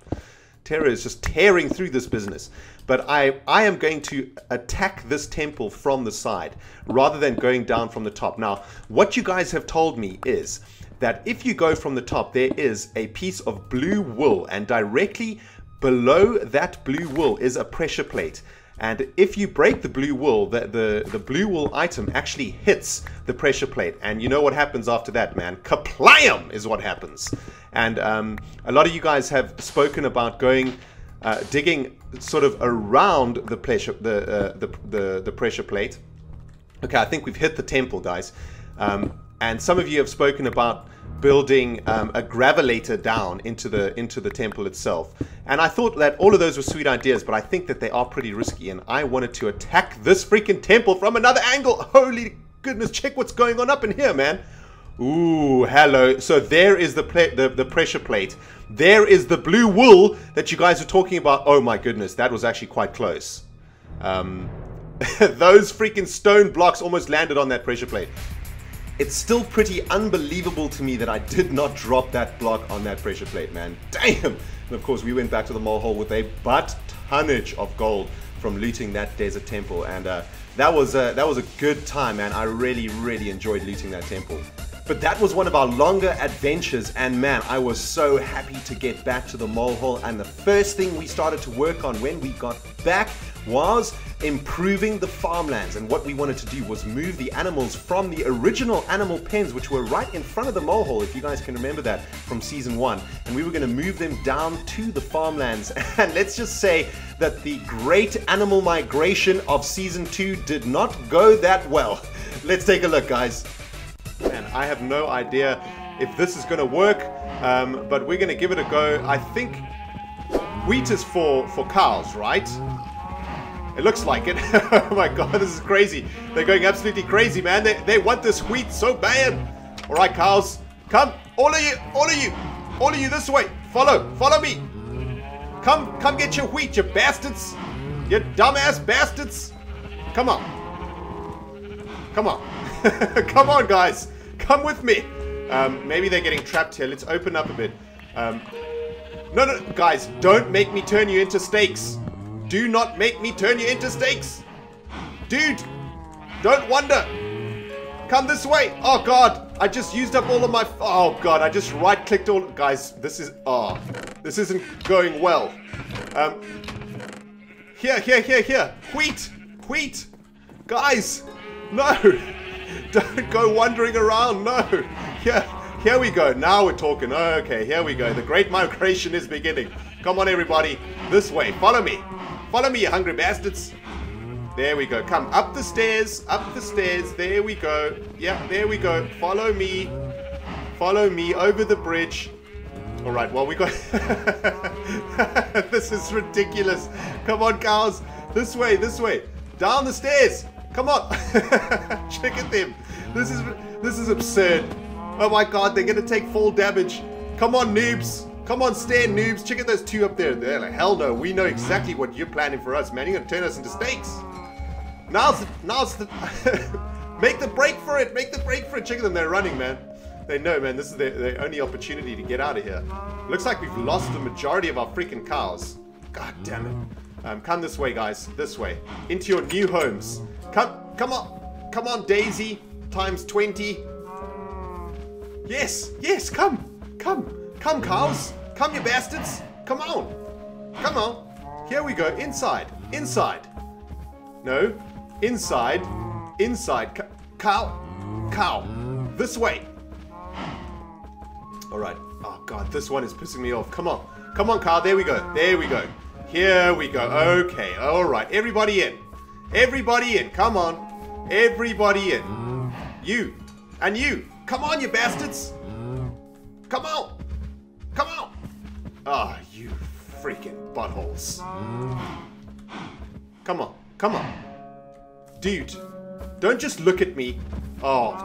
Terra is just tearing through this business. But I, I am going to attack this temple from the side rather than going down from the top. Now, what you guys have told me is that if you go from the top, there is a piece of blue wool, and directly below that blue wool is a pressure plate. And if you break the blue wool, the, the, the blue wool item actually hits the pressure plate. And you know what happens after that, man? Kaplam is what happens. And um, a lot of you guys have spoken about going, uh, digging sort of around the pressure, the, uh, the, the, the, pressure plate. Okay, I think we've hit the temple, guys. Um, and some of you have spoken about building um, a gravelator down into the into the temple itself. And I thought that all of those were sweet ideas, but I think that they are pretty risky. And I wanted to attack this freaking temple from another angle. Holy goodness, check what's going on up in here, man. Ooh, hello. So there is the, the, the pressure plate. There is the blue wool that you guys were talking about. Oh my goodness, that was actually quite close. Um, those freaking stone blocks almost landed on that pressure plate. It's still pretty unbelievable to me that I did not drop that block on that pressure plate, man. Damn! And of course, we went back to the mole hole with a butt tonnage of gold from looting that desert temple, and uh, that was a, that was a good time, man. I really, really enjoyed looting that temple. But that was one of our longer adventures, and man, I was so happy to get back to the mole hole. And the first thing we started to work on when we got back was improving the farmlands. And what we wanted to do was move the animals from the original animal pens, which were right in front of the mole hole, if you guys can remember that from season one. And we were going to move them down to the farmlands. And let's just say that the great animal migration of season two did not go that well. Let's take a look, guys. Man, I have no idea if this is going to work, um, but we're going to give it a go. I think wheat is for, for cows, right? It looks like it. oh my god, this is crazy. They're going absolutely crazy, man. They, they want this wheat so bad. All right, cows, come. All of you, all of you, all of you this way. Follow, follow me. Come, come get your wheat, you bastards. You dumbass bastards. Come on. Come on. come on, guys. Come with me. Um, maybe they're getting trapped here. Let's open up a bit. Um, no, no, guys, don't make me turn you into steaks. Do not make me turn you into steaks! Dude, don't wonder. Come this way. Oh, God. I just used up all of my... Oh, God. I just right-clicked all... Guys, this is... Oh, this isn't going well. Um, here, here, here, here. Wheat. Wheat. Guys. No. Don't go wandering around. No. Here, here we go. Now we're talking. Okay, here we go. The great migration is beginning. Come on, everybody. This way. Follow me. Follow me, you hungry bastards. There we go. Come up the stairs. Up the stairs. There we go. Yeah, there we go. Follow me. Follow me over the bridge. All right, well, we got... this is ridiculous. Come on, cows. This way, this way. Down the stairs. Come on. Check at them. This is this is absurd. Oh my god, they're gonna take full damage. Come on, noobs. Come on, stand, noobs. Check out those two up there. They're like, hell no. We know exactly what you're planning for us, man. You're gonna turn us into steaks. Now's the, now's the... Make the break for it. Make the break for it. Check them. They're running, man. They know, man. This is their, their only opportunity to get out of here. Looks like we've lost the majority of our freaking cows. God damn it. Um, come this way, guys. This way. Into your new homes. Come, come on. Come on, Daisy. Times 20. Yes, yes, come. Come. Come, cows. Come, you bastards. Come on. Come on. Here we go. Inside. Inside. No. Inside. Inside. Cow. Cow. This way. Alright. Oh, God. This one is pissing me off. Come on. Come on, cow. There we go. There we go. Here we go. Okay. Alright. Everybody in. Everybody in. Come on. Everybody in. You. And you. Come on, you bastards. Come on. Come on! Ah, oh, you freaking buttholes. Come on, come on. Dude, don't just look at me. Oh.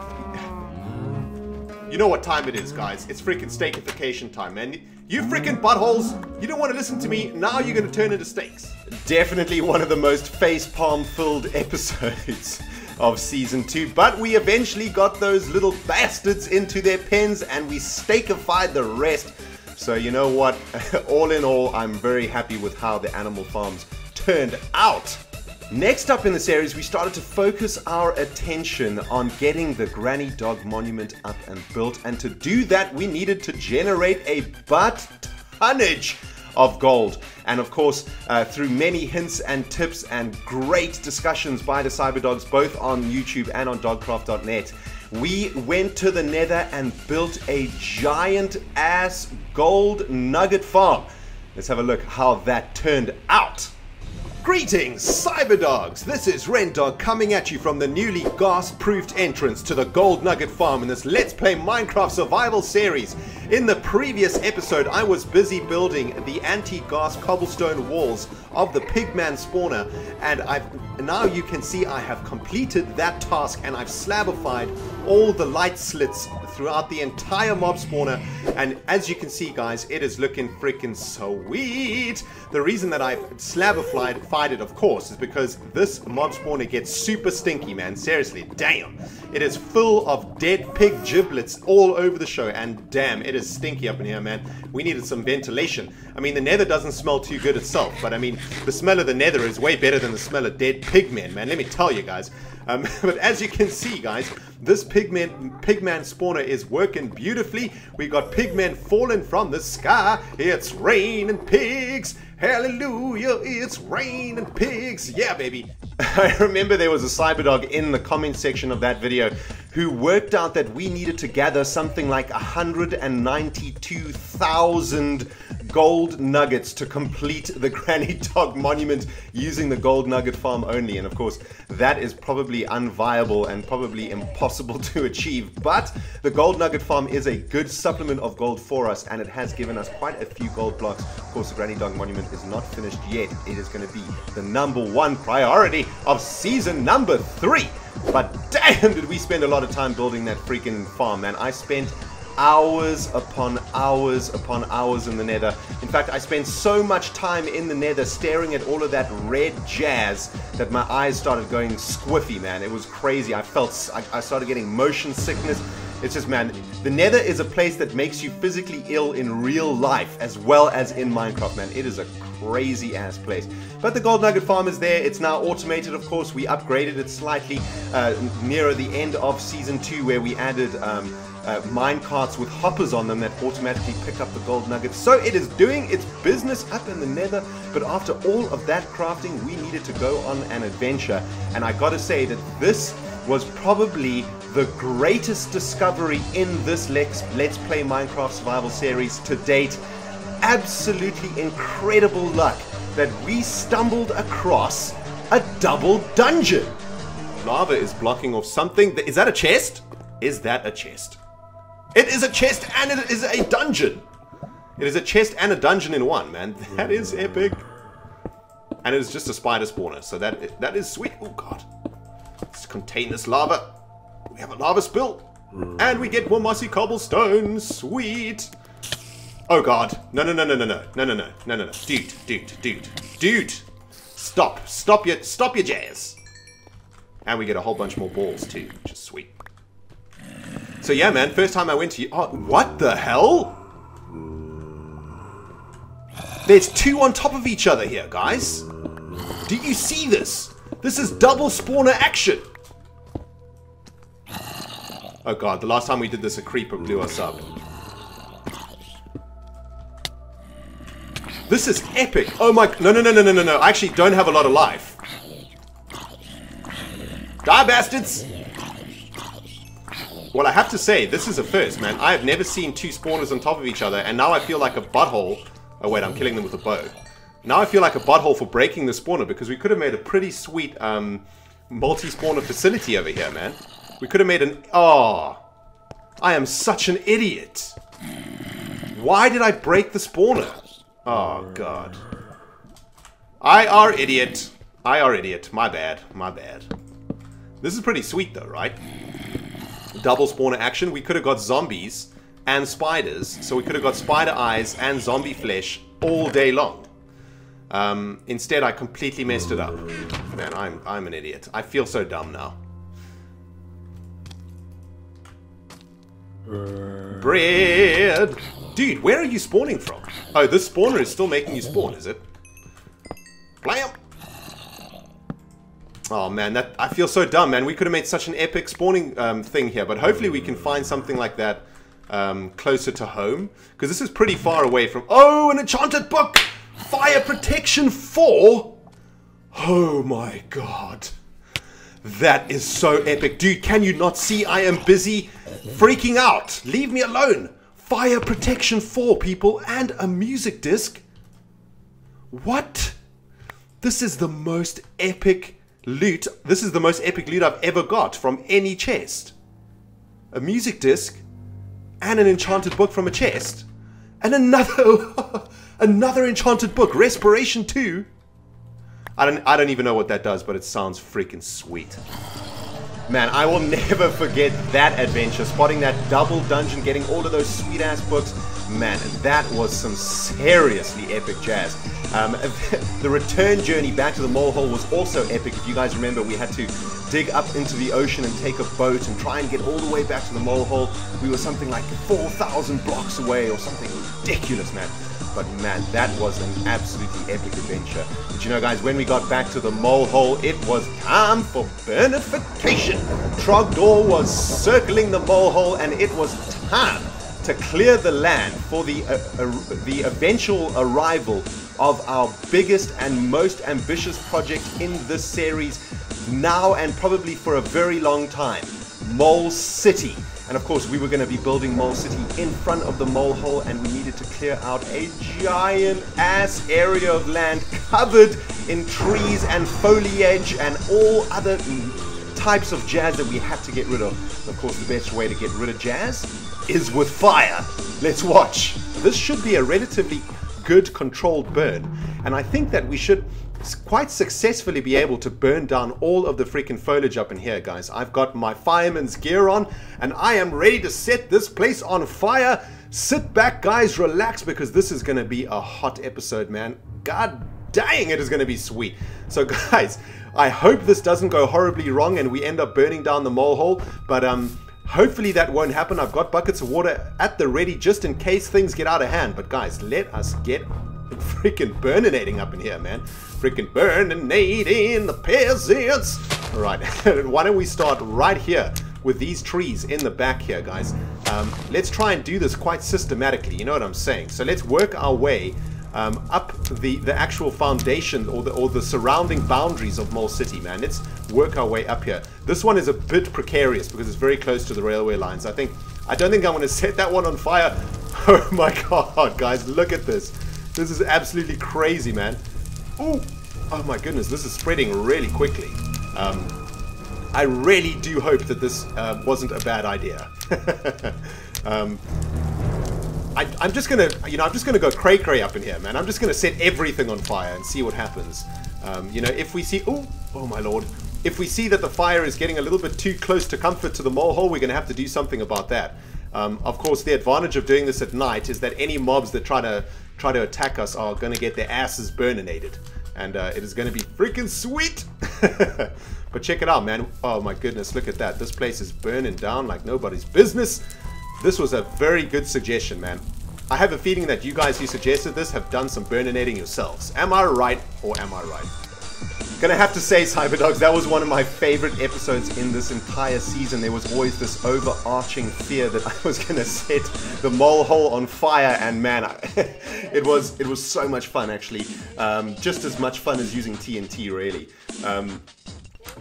You know what time it is, guys. It's freaking steakification time, man. You freaking buttholes, you don't want to listen to me, now you're going to turn into steaks. Definitely one of the most facepalm filled episodes of season two. But we eventually got those little bastards into their pens and we steakified the rest. So you know what? all in all, I'm very happy with how the animal farms turned out. Next up in the series, we started to focus our attention on getting the Granny Dog Monument up and built. And to do that, we needed to generate a butt tonnage of gold. And of course, uh, through many hints and tips and great discussions by the Cyberdogs, both on YouTube and on dogcraft.net, we went to the nether and built a giant ass gold nugget farm. Let's have a look how that turned out. Greetings, Cyberdogs! This is Rendog coming at you from the newly gas-proofed entrance to the Gold Nugget Farm in this Let's Play Minecraft Survival series. In the previous episode, I was busy building the anti-gas cobblestone walls of the Pigman spawner, and I've now you can see I have completed that task and I've slabified all the light slits throughout the entire mob spawner, and as you can see, guys, it is looking freaking sweet. The reason that I've slabified it, of course, is because this mob spawner gets super stinky, man. Seriously, damn. It is full of dead pig giblets all over the show, and damn, it is stinky up in here, man. We needed some ventilation. I mean, the nether doesn't smell too good itself, but I mean, the smell of the nether is way better than the smell of dead pigmen, man. Let me tell you guys. Um, but as you can see, guys, this pigman, pigman spawner is working beautifully. We got pigmen falling from the sky. It's raining pigs. Hallelujah, it's raining pigs. Yeah, baby. I remember there was a cyberdog in the comment section of that video who worked out that we needed to gather something like 192,000 gold nuggets to complete the Granny Dog monument using the gold nugget farm only. And of course, that is probably unviable and probably impossible to achieve. But the gold nugget farm is a good supplement of gold for us, and it has given us quite a few gold blocks. Of course, the Granny Dog monument is not finished yet. It is going to be the number one priority of season number three. But damn, did we spend a lot of time building that freaking farm, man. I spent hours upon hours upon hours in the nether. In fact, I spent so much time in the nether staring at all of that red jazz that my eyes started going squiffy, man. It was crazy. I felt, I, I started getting motion sickness. It's just, man, the nether is a place that makes you physically ill in real life as well as in Minecraft, man. It is a crazy ass place. But the Gold Nugget Farm is there. It's now automated, of course. We upgraded it slightly uh, nearer the end of Season 2 where we added um, uh, mine carts with hoppers on them that automatically pick up the gold nuggets. So it is doing its business up in the nether, but after all of that crafting, we needed to go on an adventure. And I gotta say that this was probably the greatest discovery in this Let's, Let's Play Minecraft Survival series to date. Absolutely incredible luck that we stumbled across a double dungeon. Lava is blocking off something. Is that a chest? Is that a chest? It is a chest and it is a dungeon. It is a chest and a dungeon in one, man. That is epic. And it is just a spider spawner, so that that is sweet. Oh god. Let's contain this lava. We have a lava spill. And we get more mossy cobblestone. Sweet. Oh god. No, no, no, no, no, no. No, no, no. No, no, no. Dude, dude, dude. Dude. Stop. Stop your stop your jazz. And we get a whole bunch more balls too, which is sweet. So yeah, man, first time I went to... Oh, what the hell? There's two on top of each other here, guys. Do you see this? This is double spawner action. Oh god, the last time we did this, a creeper blew us up. This is epic. Oh my... No, no, no, no, no, no, no. I actually don't have a lot of life. Die, bastards! Well, I have to say, this is a first, man. I have never seen two spawners on top of each other, and now I feel like a butthole. Oh, wait, I'm killing them with a bow. Now I feel like a butthole for breaking the spawner, because we could have made a pretty sweet um, multi-spawner facility over here, man. We could have made an... Oh, I am such an idiot. Why did I break the spawner? Oh, God. I are idiot. I are idiot. My bad. My bad. This is pretty sweet, though, right? Double spawner action, we could have got zombies and spiders. So we could have got spider eyes and zombie flesh all day long. Um, instead, I completely messed it up. Man, I'm, I'm an idiot. I feel so dumb now. Bread! Dude, where are you spawning from? Oh, this spawner is still making you spawn, is it? Blam! Oh man, that I feel so dumb, man. We could have made such an epic spawning um, thing here, but hopefully we can find something like that um, closer to home. Because this is pretty far away from... Oh, an enchanted book! Fire Protection 4? Oh my god. That is so epic. Dude, can you not see I am busy freaking out? Leave me alone. Fire Protection 4, people, and a music disc. What? This is the most epic loot. This is the most epic loot I've ever got from any chest. A music disc and an enchanted book from a chest. And another another enchanted book, Respiration 2. I don't I don't even know what that does, but it sounds freaking sweet. Man, I will never forget that adventure, spotting that double dungeon, getting all of those sweet ass books. Man, that was some seriously epic jazz. Um, the return journey back to the mole hole was also epic. If you guys remember, we had to dig up into the ocean and take a boat and try and get all the way back to the mole hole. We were something like 4,000 blocks away or something ridiculous, man. But man, that was an absolutely epic adventure. But you know, guys, when we got back to the mole hole, it was time for burnification. Trogdor was circling the mole hole, and it was time to clear the land for the, uh, uh, the eventual arrival of our biggest and most ambitious project in this series now and probably for a very long time Mole City. And of course, we were going to be building Mole City in front of the mole hole, and we needed to clear out a giant ass area of land covered in trees and foliage and all other types of jazz that we had to get rid of. Of course, the best way to get rid of jazz is with fire. Let's watch. This should be a relatively good controlled burn, and I think that we should quite successfully be able to burn down all of the freaking foliage up in here, guys. I've got my fireman's gear on, and I am ready to set this place on fire. Sit back, guys, relax, because this is going to be a hot episode, man. God dang, it is going to be sweet. So, guys, I hope this doesn't go horribly wrong and we end up burning down the mole hole, but um, hopefully that won't happen. I've got buckets of water at the ready just in case things get out of hand. But, guys, let us get freaking burninating up in here, man. Freaking burninating the peasants. All right, why don't we start right here with these trees in the back here, guys. Um, let's try and do this quite systematically, you know what I'm saying? So let's work our way um, up the, the actual foundation or the, or the surrounding boundaries of Mole City, man. Let's work our way up here. This one is a bit precarious because it's very close to the railway lines. I think, I don't think I'm going to set that one on fire. Oh my god, guys, look at this. This is absolutely crazy, man. Ooh. Oh my goodness, this is spreading really quickly. Um, I really do hope that this uh, wasn't a bad idea. um, I, am just gonna, you know, I'm just gonna go cray cray up in here, man. I'm just gonna set everything on fire and see what happens. Um, you know, if we see, oh, oh my lord, if we see that the fire is getting a little bit too close to comfort to the mole hole, we're gonna have to do something about that. Um, of course, the advantage of doing this at night is that any mobs that try to try to attack us are to get their asses burninated. And uh, it is to be freaking sweet. but check it out, man. Oh my goodness, look at that. This place is burning down like nobody's business. This was a very good suggestion, man. I have a feeling that you guys who suggested this have done some burninating yourselves. Am I right or am I right? Gonna have to say, Cyberdogs, that was one of my favorite episodes in this entire season. There was always this overarching fear that I was gonna set the mole hole on fire, and man, I, it was it was so much fun actually. Um, just as much fun as using TNT, really. Um,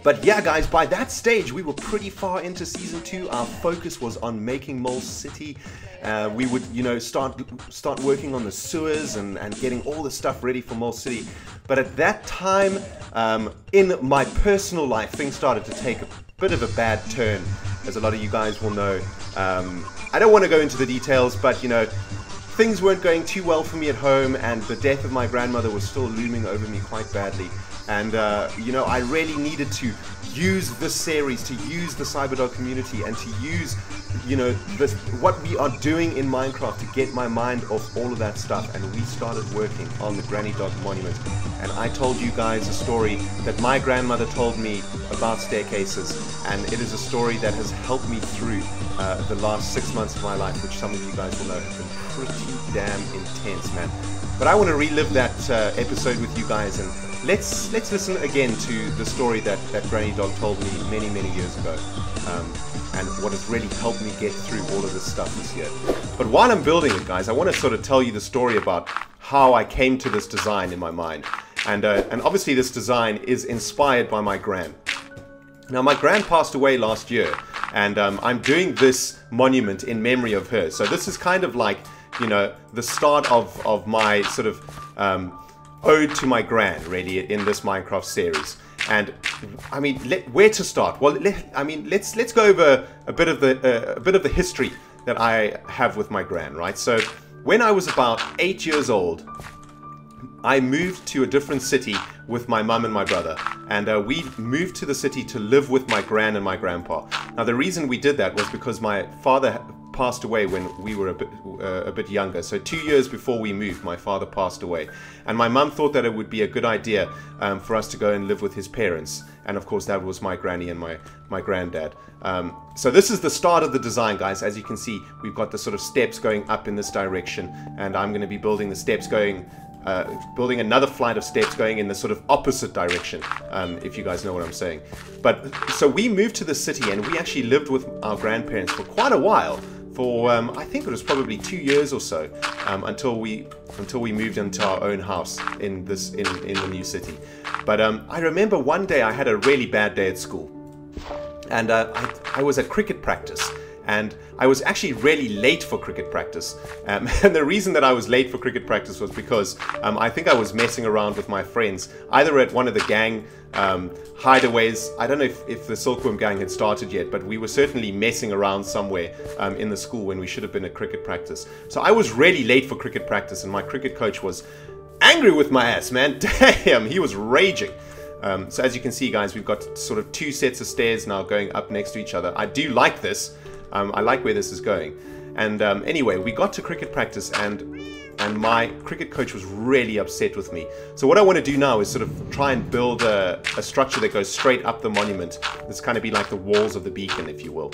but yeah, guys, by that stage, we were pretty far into season two. Our focus was on making Mole City. Uh, we would, you know, start start working on the sewers and, and getting all the stuff ready for Mole City. But at that time, um, in my personal life, things started to take a bit of a bad turn, as a lot of you guys will know. Um, I don't want to go into the details, but you know, things weren't going too well for me at home, and the death of my grandmother was still looming over me quite badly. And, uh, you know, I really needed to use this series, to use the Cyberdog community, and to use, you know, this, what we are doing in Minecraft to get my mind off all of that stuff. And we started working on the Granny Dog Monument. And I told you guys a story that my grandmother told me about staircases. And it is a story that has helped me through uh, the last six months of my life, which some of you guys will know have been pretty damn intense, man. But I want to relive that uh, episode with you guys and let's let's listen again to the story that, that Granny Dog told me many, many years ago. Um, and what has really helped me get through all of this stuff this year. But while I'm building it, guys, I want to sort of tell you the story about how I came to this design in my mind. And, uh, and obviously this design is inspired by my gran. Now, my gran passed away last year, and um, I'm doing this monument in memory of her. So this is kind of like, you know, the start of, of my sort of um, ode to my gran, really, in this Minecraft series. And I mean, let, where to start? Well, let, I mean, let's let's go over a bit of the uh, a bit of the history that I have with my gran, right? So, when I was about eight years old, I moved to a different city with my mum and my brother, and uh, we moved to the city to live with my gran and my grandpa. Now, the reason we did that was because my father passed away when we were a bit, uh, a bit younger. So two years before we moved, my father passed away. And my mum thought that it would be a good idea um, for us to go and live with his parents. And of course, that was my granny and my, my granddad. Um, so this is the start of the design, guys. As you can see, we've got the sort of steps going up in this direction. And I'm going to be building the steps going uh, building another flight of steps going in the sort of opposite direction, um, if you guys know what I'm saying. But so we moved to the city and we actually lived with our grandparents for quite a while for um, I think it was probably two years or so um, until we until we moved into our own house in this in, in the new city. But um, I remember one day I had a really bad day at school, and uh, I, I was at cricket practice and I was actually really late for cricket practice. Um, and the reason that I was late for cricket practice was because um, I think I was messing around with my friends, either at one of the gang um, hideaways. I don't know if, if, the Silkworm gang had started yet, but we were certainly messing around somewhere um, in the school when we should have been at cricket practice. So I was really late for cricket practice, and my cricket coach was angry with my ass, man. Damn, he was raging. Um, so as you can see, guys, we've got sort of two sets of stairs now going up next to each other. I do like this. Um, I like where this is going. And um, anyway, we got to cricket practice and and my cricket coach was really upset with me. So what I want to do now is sort of try and build a, a structure that goes straight up the monument. This kind of be like the walls of the beacon, if you will.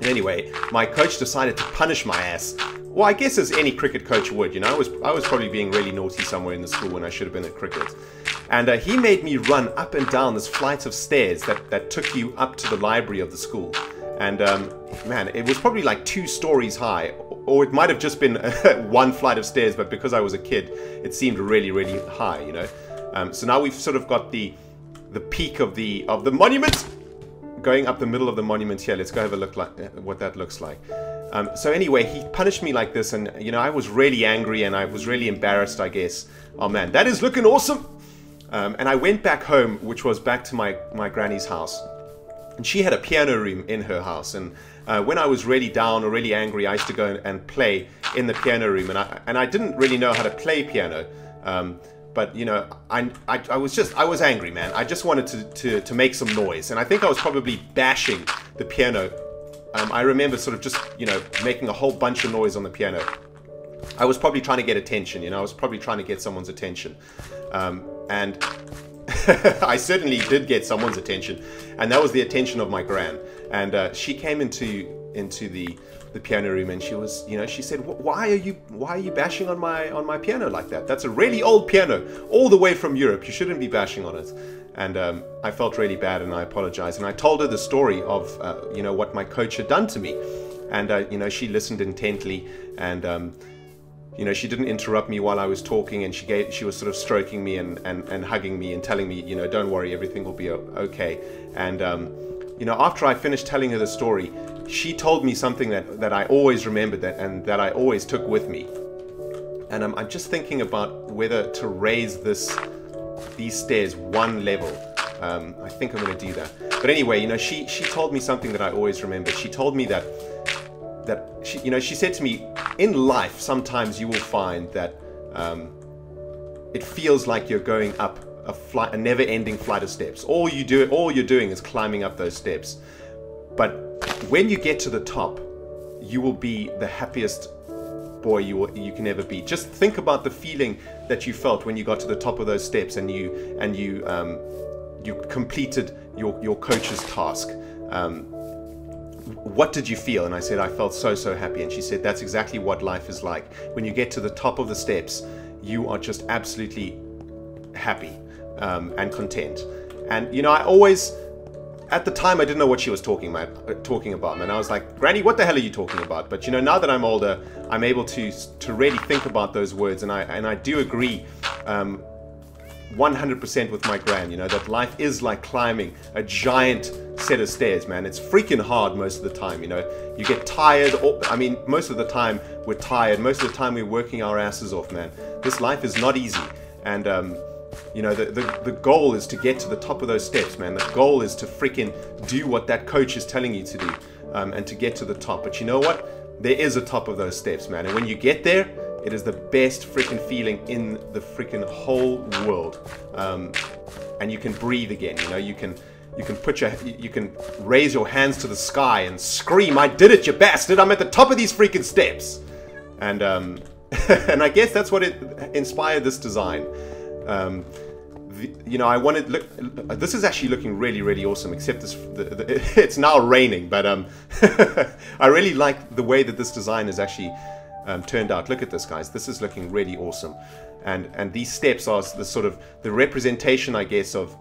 And anyway, my coach decided to punish my ass. Well, I guess as any cricket coach would, you know, I was I was probably being really naughty somewhere in the school when I should have been at cricket. And uh, he made me run up and down this flight of stairs that, that took you up to the library of the school. And um, man, it was probably like two stories high, or it might have just been one flight of stairs, but because I was a kid, it seemed really, really high, you know. Um, so now we've sort of got the the peak of the of the monument going up the middle of the monument here. Let's go have a look like uh, what that looks like. Um, so anyway, he punished me like this, and you know I was really angry and I was really embarrassed, I guess. Oh man, that is looking awesome. Um, and I went back home, which was back to my my granny's house, and she had a piano room in her house. And uh, when I was really down or really angry, I used to go and play in the piano room. And I, and I didn't really know how to play piano. Um, but you know, I, I, I, was just I was angry, man. I just wanted to, to, to make some noise, and I think I was probably bashing the piano. Um, I remember sort of just you know making a whole bunch of noise on the piano. I was probably trying to get attention, you know. I was probably trying to get someone's attention, um, and I certainly did get someone's attention, and that was the attention of my gran. And uh, she came into into the the piano room, and she was, you know, she said, "Why are you why are you bashing on my on my piano like that? That's a really old piano, all the way from Europe. You shouldn't be bashing on it." And um, I felt really bad, and I apologized. And I told her the story of, uh, you know, what my coach had done to me, and uh, you know, she listened intently, and um, you know, she didn't interrupt me while I was talking, and she gave, she was sort of stroking me and, and, and hugging me and telling me, you know, don't worry, everything will be okay. And um, you know, after I finished telling her the story, she told me something that, that I always remembered that and that I always took with me. And I'm, I'm just thinking about whether to raise this these stairs one level. Um, I think I'm going to do that. But anyway, you know, she she told me something that I always remember. She told me that that she, you know, she said to me, in life, sometimes you will find that um, it feels like you're going up a flight, a never-ending flight of steps. All you do, all you're doing is climbing up those steps. But when you get to the top, you will be the happiest boy you you can ever be. Just think about the feeling that you felt when you got to the top of those steps and you and you um, you completed your your coach's task. Um, what did you feel? And I said, I felt so, so happy. And she said, That's exactly what life is like. When you get to the top of the steps, you are just absolutely happy um, and content. And, you know, I always, at the time, I didn't know what she was talking about, uh, talking about. And I was like, Granny, what the hell are you talking about? But, you know, now that I'm older, I'm able to, to really think about those words. And I, and I do agree um, 100% with my gran, you know, that life is like climbing a giant set of stairs, man. It's freaking hard most of the time, you know. You get tired, or, I mean, most of the time we're tired, most of the time we're working our asses off, man. This life is not easy. And, um, you know, the, the, the goal is to get to the top of those steps, man. The goal is to freaking do what that coach is telling you to do um, and to get to the top. But you know what? There is a top of those steps, man. And when you get there, it is the best freaking feeling in the freaking whole world. Um, and you can breathe again. You know, you can you can put your you can raise your hands to the sky and scream, "I did it, you bastard! I'm at the top of these freaking steps!" And um, and I guess that's what it inspired this design. Um, the, you know, I wanted look. This is actually looking really, really awesome. Except this, the, the, it's now raining, but um, I really like the way that this design is actually um, turned out. Look at this, guys. This is looking really awesome. And and these steps are the sort of the representation, I guess, of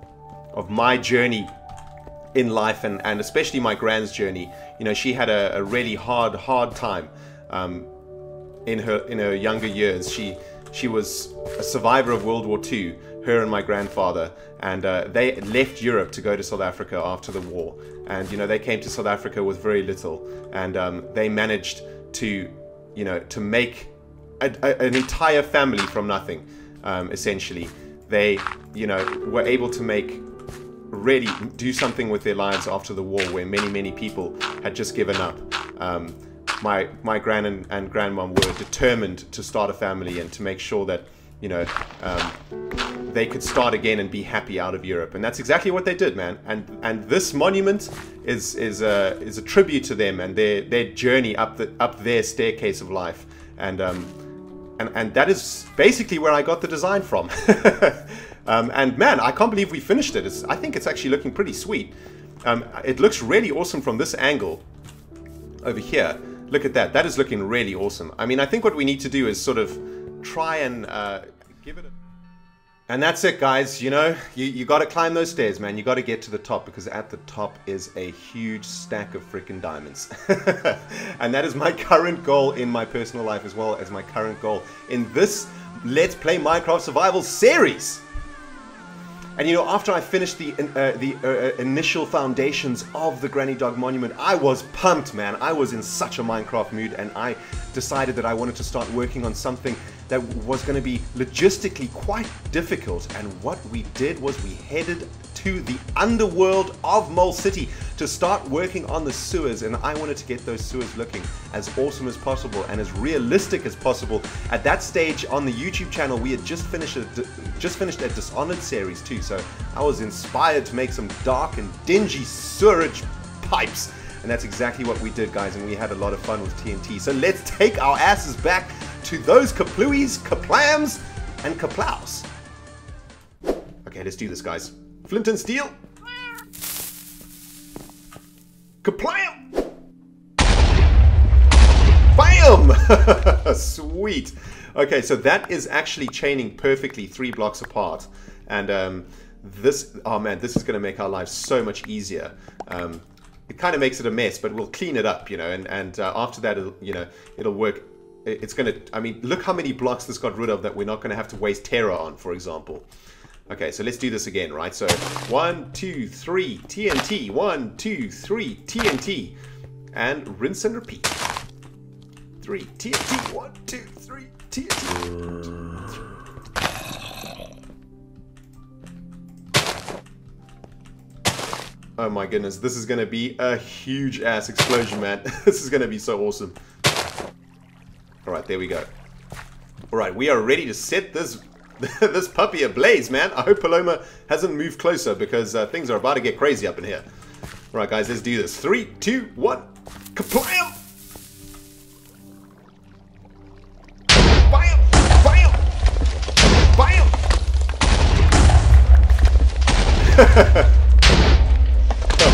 of my journey in life and, and especially my grand's journey. You know, she had a, a really hard, hard time um, in her in her younger years. She she was a survivor of World War II, her and my grandfather, and uh, they left Europe to go to South Africa after the war. And you know, they came to South Africa with very little, and um, they managed to, you know, to make a, a, an entire family from nothing, um, essentially. They, you know, were able to make really do something with their lives after the war, where many, many people had just given up. Um, my my gran and, and grandmom were determined to start a family and to make sure that you know um, they could start again and be happy out of Europe, and that's exactly what they did, man. And and this monument is is a is a tribute to them and their their journey up the up their staircase of life, and um, and and that is basically where I got the design from. um, and man, I can't believe we finished it. It's, I think it's actually looking pretty sweet. Um, it looks really awesome from this angle over here. Look at that. That is looking really awesome. I mean, I think what we need to do is sort of try and uh, give it a... And that's it, guys. You know, you, you got to climb those stairs, man. You got to get to the top because at the top is a huge stack of freaking diamonds. and that is my current goal in my personal life as well as my current goal in this Let's Play Minecraft Survival series. And you know, after I finished the uh, the uh, uh, initial foundations of the Granny Dog Monument, I was pumped, man. I was in such a Minecraft mood, and I decided that I wanted to start working on something that was going to be logistically quite difficult. And what we did was we headed to the underworld of Mole City to start working on the sewers. And I wanted to get those sewers looking as awesome as possible and as realistic as possible. At that stage on the YouTube channel, we had just finished a, just finished a Dishonored series too. So I was inspired to make some dark and dingy sewerage pipes. And that's exactly what we did, guys, and we had a lot of fun with TNT. So let's take our asses back to those kapluis, kaplams, and kaplows. Okay, let's do this, guys. Flint and steel. Kaplam! Bam! Sweet. Okay, so that is actually chaining perfectly three blocks apart. And um, this, oh man, this is going to make our lives so much easier. Um, it kind of makes it a mess, but we'll clean it up, you know, and, and uh, after that, you know, it'll work. It's going to, I mean, look how many blocks this got rid of that we're not going to have to waste terror on, for example. Okay, so let's do this again, right? So, one, two, three, TNT. One, two, three, TNT. And rinse and repeat. Three, TNT. One, two, three, TNT. Oh my goodness, this is gonna be a huge ass explosion, man. this is gonna be so awesome. Alright, there we go. Alright, we are ready to set this this puppy ablaze, man. I hope Paloma hasn't moved closer because uh, things are about to get crazy up in here. Alright, guys, let's do this. Three, two, one. Bam!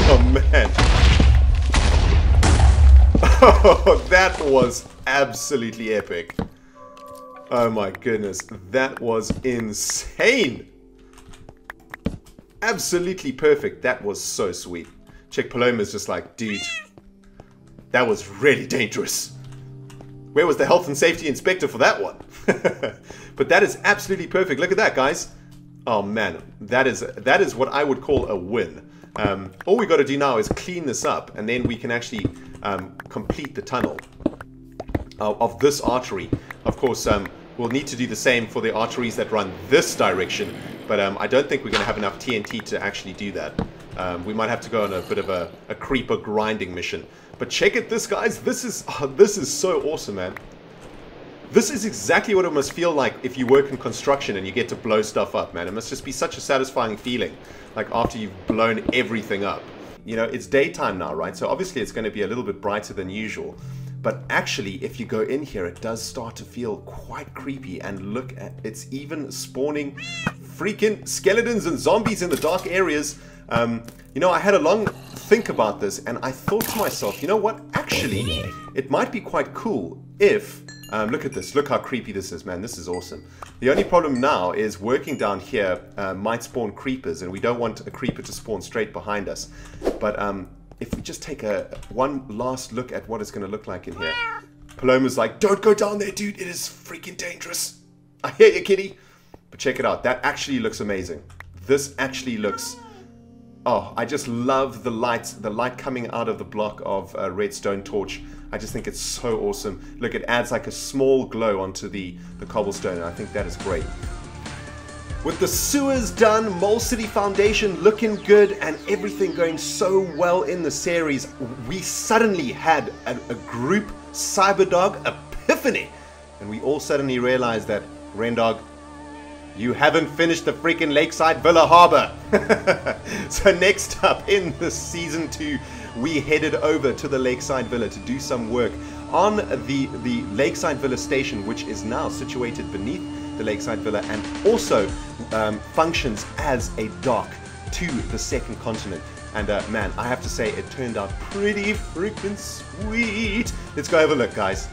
Oh man. Oh, that was absolutely epic. Oh my goodness, that was insane. Absolutely perfect. That was so sweet. Chick Paloma's just like, dude, that was really dangerous. Where was the health and safety inspector for that one? but that is absolutely perfect. Look at that, guys. Oh man, that is that is what I would call a win. Um, all we got to do now is clean this up, and then we can actually um, complete the tunnel uh, of this artery. Of course, um, we'll need to do the same for the arteries that run this direction, but um, I don't think we're going to have enough TNT to actually do that. Um, we might have to go on a bit of a, a creeper grinding mission. But check it this, guys. This is, oh, this is so awesome, man. This is exactly what it must feel like if you work in construction and you get to blow stuff up, man. It must just be such a satisfying feeling, like after you've blown everything up. You know, it's daytime now, right? So obviously it's going to be a little bit brighter than usual. But actually, if you go in here, it does start to feel quite creepy. And look at, it's even spawning freaking skeletons and zombies in the dark areas. Um, you know, I had a long think about this and I thought to myself, you know what? Actually, it might be quite cool if um, look at this. Look how creepy this is, man. This is awesome. The only problem now is working down here uh, might spawn creepers, and we don't want a creeper to spawn straight behind us. But um, if we just take a one last look at what it's going to look like in here. Paloma's like, don't go down there, dude. It is freaking dangerous. I hear you, kitty. But check it out. That actually looks amazing. This actually looks... Oh, I just love the light, the light coming out of the block of uh, redstone torch. I just think it's so awesome. Look, it adds like a small glow onto the, the cobblestone, and I think that is great. With the sewers done, Mole City Foundation looking good, and everything going so well in the series, we suddenly had a, a group Cyberdog epiphany. And we all suddenly realized that, Rendog, you haven't finished the freaking Lakeside Villa Harbor. so next up in the season two, we headed over to the Lakeside Villa to do some work on the, the Lakeside Villa station, which is now situated beneath the Lakeside Villa and also um, functions as a dock to the second continent. And uh, man, I have to say, it turned out pretty freaking sweet. Let's go have a look, guys.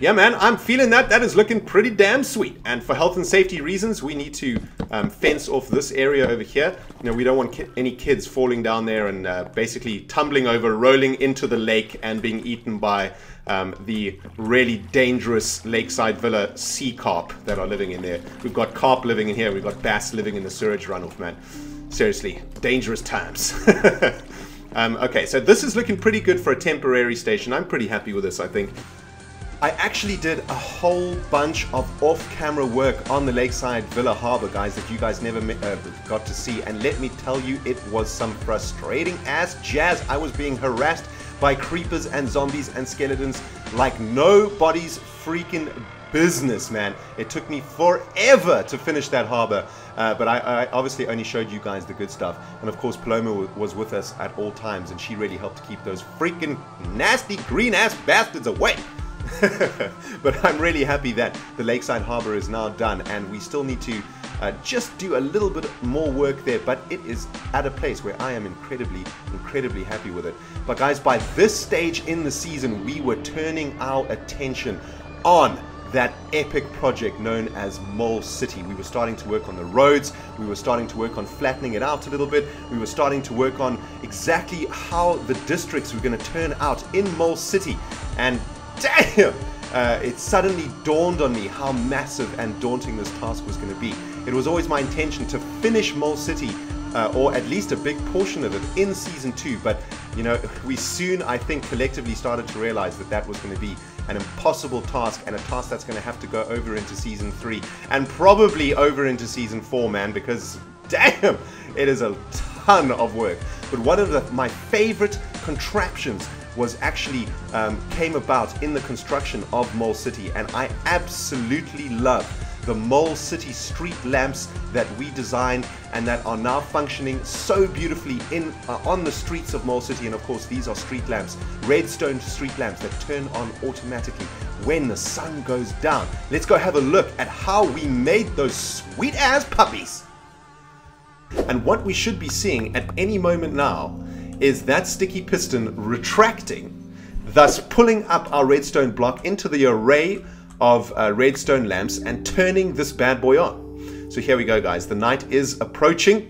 Yeah, man, I'm feeling that. That is looking pretty damn sweet. And for health and safety reasons, we need to um, fence off this area over here. You know, we don't want ki any kids falling down there and uh, basically tumbling over, rolling into the lake and being eaten by um, the really dangerous Lakeside Villa sea carp that are living in there. We've got carp living in here. We've got bass living in the sewage runoff, man. Seriously, dangerous times. um, okay, so this is looking pretty good for a temporary station. I'm pretty happy with this, I think. I actually did a whole bunch of off-camera work on the Lakeside Villa Harbor, guys, that you guys never uh, got to see. And let me tell you, it was some frustrating ass jazz. I was being harassed by creepers and zombies and skeletons like nobody's freaking business, man. It took me forever to finish that harbor, uh, but I, I, obviously only showed you guys the good stuff. And of course, Paloma was with us at all times, and she really helped keep those freaking nasty green ass bastards away. but I'm really happy that the Lakeside Harbor is now done, and we still need to uh, just do a little bit more work there, but it is at a place where I am incredibly, incredibly happy with it. But guys, by this stage in the season, we were turning our attention on that epic project known as Mole City. We were starting to work on the roads, we were starting to work on flattening it out a little bit, we were starting to work on exactly how the districts were going to turn out in Mole City. And damn! Uh, it suddenly dawned on me how massive and daunting this task was going to be. It was always my intention to finish Mole City, uh, or at least a big portion of it, in Season 2, but, you know, we soon, I think, collectively started to realize that that was going to be an impossible task and a task that's going to have to go over into Season 3, and probably over into Season 4, man, because, damn, it is a ton of work. But one of the, my favorite contraptions was actually um, came about in the construction of Mole City, and I absolutely love the Mole City street lamps that we designed and that are now functioning so beautifully in uh, on the streets of Mole City. And of course, these are street lamps, redstone street lamps that turn on automatically when the sun goes down. Let's go have a look at how we made those sweet ass puppies. And what we should be seeing at any moment now is that sticky piston retracting, thus pulling up our redstone block into the array of uh, redstone lamps and turning this bad boy on. So here we go, guys. The night is approaching.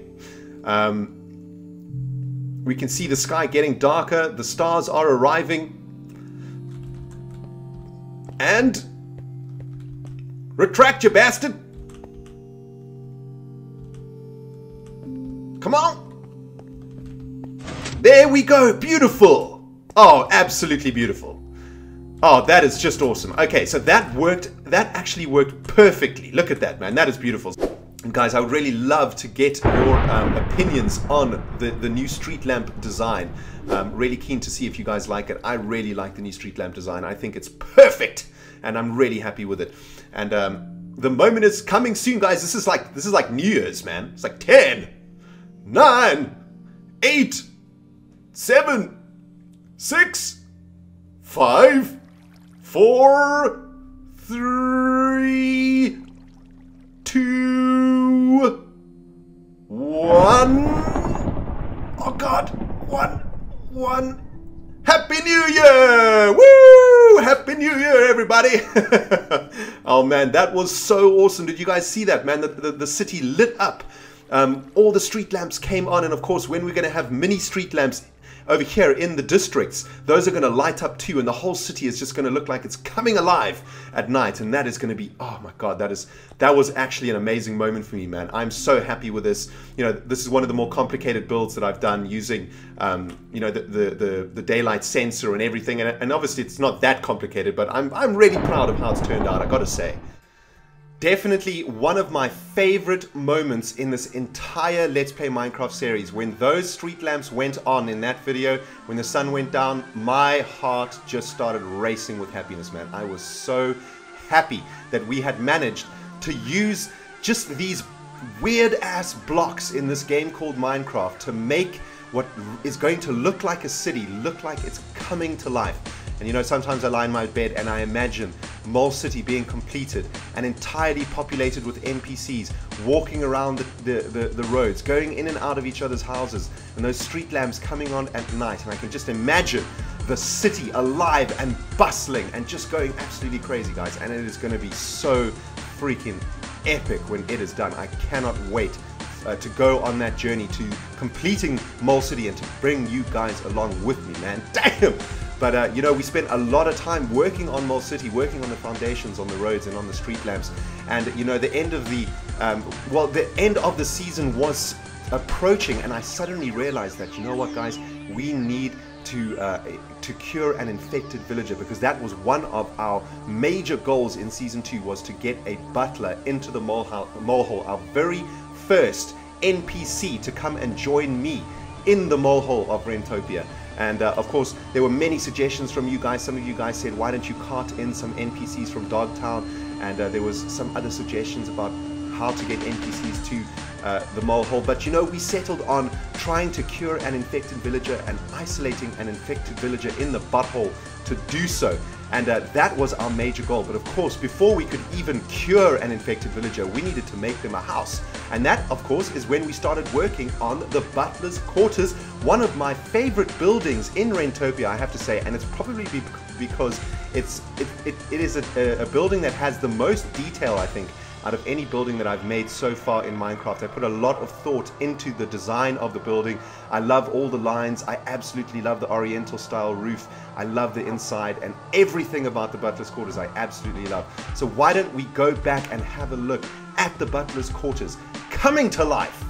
Um, we can see the sky getting darker. The stars are arriving. And... Retract, you bastard! Come on! There we go. Beautiful. Oh, absolutely beautiful. Oh, that is just awesome. Okay, so that worked. That actually worked perfectly. Look at that, man. That is beautiful. And guys, I would really love to get your um, opinions on the, the new street lamp design. Um, really keen to see if you guys like it. I really like the new street lamp design. I think it's perfect, and I'm really happy with it. And um, the moment is coming soon, guys. This is like this is like New Year's, man. It's like 10, 9, 8, seven, six, five, four, three, two, one. Oh God, one, one. Happy New Year! Woo! Happy New Year, everybody! oh man, that was so awesome. Did you guys see that, man? The, the, the city lit up um, all the street lamps came on, and of course, when we're going to have mini street lamps over here in the districts, those are going to light up too, and the whole city is just going to look like it's coming alive at night. And that is going to be, oh my god, that is that was actually an amazing moment for me, man. I'm so happy with this. You know, this is one of the more complicated builds that I've done using, um, you know, the, the, the the daylight sensor and everything. And, and obviously, it's not that complicated, but I'm I'm really proud of how it's turned out. I got to say. Definitely one of my favorite moments in this entire Let's Play Minecraft series. When those street lamps went on in that video, when the sun went down, my heart just started racing with happiness, man. I was so happy that we had managed to use just these weird ass blocks in this game called Minecraft to make what is going to look like a city look like it's coming to life. And you know, sometimes I lie in my bed and I imagine Mole City being completed and entirely populated with NPCs walking around the, the, the, the, roads, going in and out of each other's houses, and those street lamps coming on at night. And I can just imagine the city alive and bustling and just going absolutely crazy, guys. And it is going to be so freaking epic when it is done. I cannot wait uh, to go on that journey to completing Mole City and to bring you guys along with me, man. Damn! But uh, you know, we spent a lot of time working on Mole City, working on the foundations, on the roads, and on the street lamps. And you know, the end of the um, well, the end of the season was approaching, and I suddenly realized that you know what, guys, we need to uh, to cure an infected villager because that was one of our major goals in season two was to get a butler into the mole hole, our very first NPC to come and join me in the mole hole of Rentopia. And uh, of course, there were many suggestions from you guys. Some of you guys said, why don't you cart in some NPCs from Dogtown? And uh, there was some other suggestions about how to get NPCs to uh, the mole hole. But you know, we settled on trying to cure an infected villager and isolating an infected villager in the butthole to do so. And uh, that was our major goal. But of course, before we could even cure an infected villager, we needed to make them a house. And that, of course, is when we started working on the butler's quarters, one of my favorite buildings in Rentopia, I have to say. And it's probably be because it's it, it, it is a, a building that has the most detail, I think, out of any building that I've made so far in Minecraft. I put a lot of thought into the design of the building. I love all the lines. I absolutely love the oriental style roof. I love the inside and everything about the butler's quarters I absolutely love. So why don't we go back and have a look at the butler's quarters coming to life.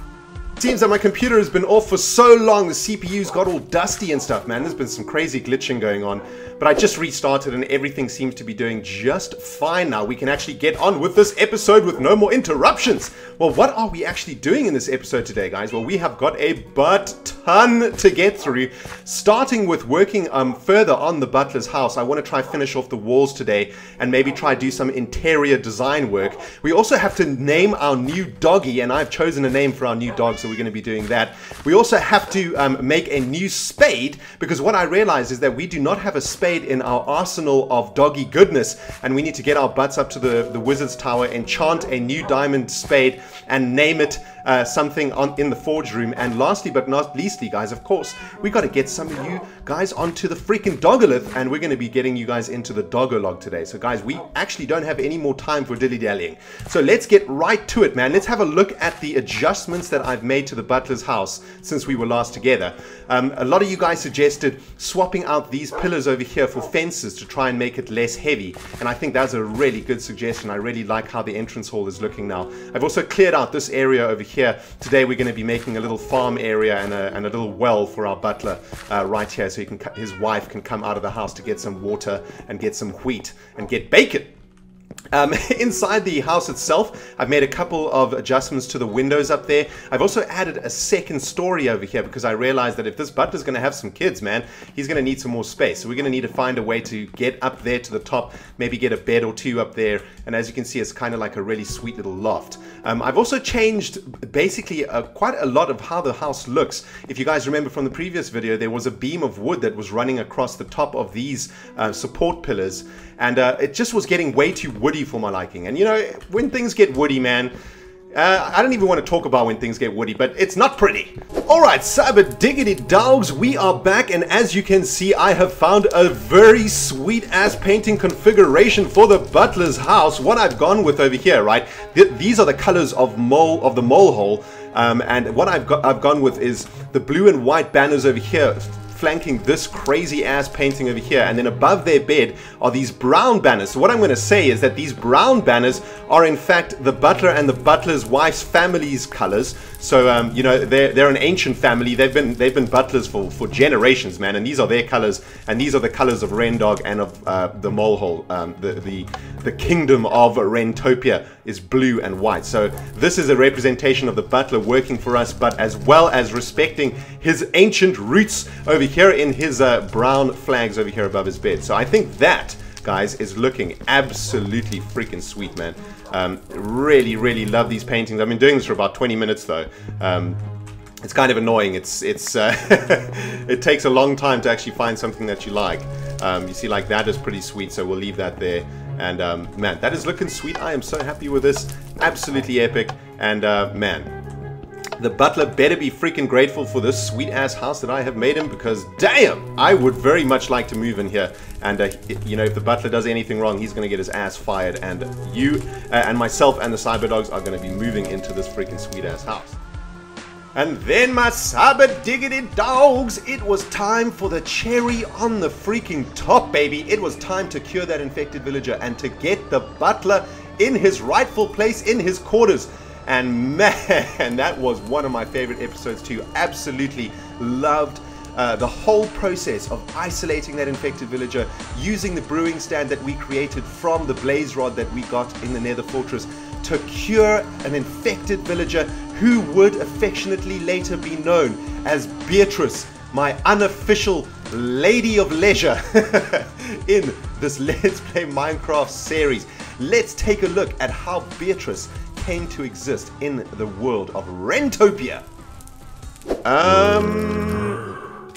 Seems that my computer has been off for so long, the CPU's got all dusty and stuff, man. There's been some crazy glitching going on. But I just restarted and everything seems to be doing just fine now. We can actually get on with this episode with no more interruptions. Well, what are we actually doing in this episode today, guys? Well, we have got a butt ton to get through. Starting with working um, further on the butler's house. I want to try finish off the walls today and maybe try do some interior design work. We also have to name our new doggy and I've chosen a name for our new dog, so we're going to be doing that. We also have to um, make a new spade because what I realized is that we do not have a spade in our arsenal of doggy goodness, and we need to get our butts up to the, the wizard's tower, enchant a new diamond spade, and name it uh, something on in the forge room. And lastly, but not leastly, guys, of course, we got to get some of you guys onto the freaking Dogolith, and we're going to be getting you guys into the Dogolog today. So, guys, we actually don't have any more time for dilly dallying. So let's get right to it, man. Let's have a look at the adjustments that I've made to the butler's house since we were last together. Um, a lot of you guys suggested swapping out these pillars over here for fences to try and make it less heavy. And I think that's a really good suggestion. I really like how the entrance hall is looking now. I've also cleared out this area over here. Today we're going to be making a little farm area and a, and a little well for our butler uh, right here so he can, his wife can come out of the house to get some water and get some wheat and get bacon. Um, inside the house itself, I've made a couple of adjustments to the windows up there. I've also added a second story over here because I realized that if this butler's going to have some kids, man, he's going to need some more space. So we're going to need to find a way to get up there to the top, maybe get a bed or two up there. And as you can see, it's kind of like a really sweet little loft. Um, I've also changed basically uh, quite a lot of how the house looks. If you guys remember from the previous video, there was a beam of wood that was running across the top of these uh, support pillars. And uh, it just was getting way too woody for my liking. And you know, when things get woody, man, Uh, I don't even want to talk about when things get woody, but it's not pretty. Alright, cyber diggity dogs, we are back, and as you can see, I have found a very sweet ass painting configuration for the butler's house. What I've gone with over here, right? Th these are the colors of mole of the mole hole, um, and what I've got I've gone with is the blue and white banners over here flanking this crazy ass painting over here and then above their bed are these brown banners. So what I'm going to say is that these brown banners are in fact the butler and the butler's wife's family's colors. So um, you know they're they're an ancient family. They've been they've been butlers for for generations, man. And these are their colors, and these are the colors of Rendog and of uh, the Molehole. Um, the the the kingdom of Rentopia is blue and white. So this is a representation of the butler working for us, but as well as respecting his ancient roots over here in his uh, brown flags over here above his bed. So I think that guys, is looking absolutely freaking sweet, man. Um, really, really love these paintings. I've been doing this for about 20 minutes, though. Um, it's kind of annoying. It's it's uh, it takes a long time to actually find something that you like. Um, you see, like that is pretty sweet, so we'll leave that there. And um, man, that is looking sweet. I am so happy with this. Absolutely epic. And uh, man, the butler better be freaking grateful for this sweet ass house that I have made him because damn, I would very much like to move in here. And uh, you know, if the butler does anything wrong, he's gonna get his ass fired. And you uh, and myself and the cyber dogs are gonna be moving into this freaking sweet ass house. And then, my cyber diggity dogs, it was time for the cherry on the freaking top, baby. It was time to cure that infected villager and to get the butler in his rightful place in his quarters. And man, that was one of my favorite episodes too. Absolutely loved uh, the whole process of isolating that infected villager using the brewing stand that we created from the blaze rod that we got in the nether fortress to cure an infected villager who would affectionately later be known as Beatrice, my unofficial lady of leisure in this Let's Play Minecraft series. Let's take a look at how Beatrice came to exist in the world of Rentopia. Um,